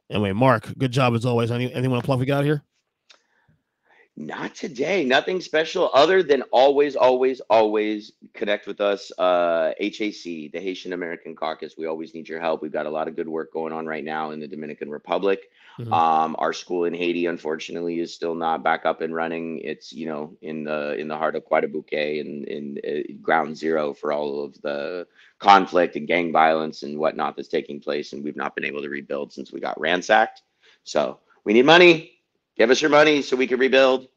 Anyway, Marc, good job as always. Any anyone plug we got here? Not today. Nothing special other than always, always, always connect with us. Uh, HAC, the Haitian American Caucus. We always need your help. We've got a lot of good work going on right now in the Dominican Republic. Mhm. Um, our school in Haiti, unfortunately, is still not back up and running. It's you know in the in the heart of Guadalupe and in uh, ground zero for all of the conflict and gang violence and whatnot that's taking place, and we've not been able to rebuild since we got ransacked. So we need money. Give us your money so we can rebuild.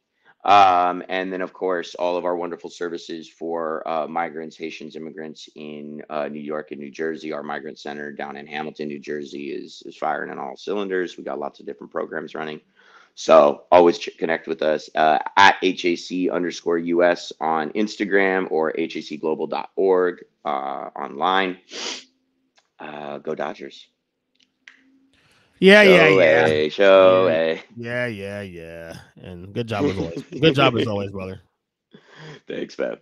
Um, and then, of course, all of our wonderful services for uh, migrants, Haitians, immigrants in uh, New York and New Jersey. Our migrant center down in Hamilton, New Jersey, is is firing on all cylinders. We got lots of different programs running. So always ch- connect with us uh, at HAC underscore US on Instagram or hacglobal.org uh, online. Uh, go Dodgers. Yeah, yeah, Show yeah, A, show Yeah. A. yeah, yeah, yeah. And good job as always. good job as always, brother. Thanks, man.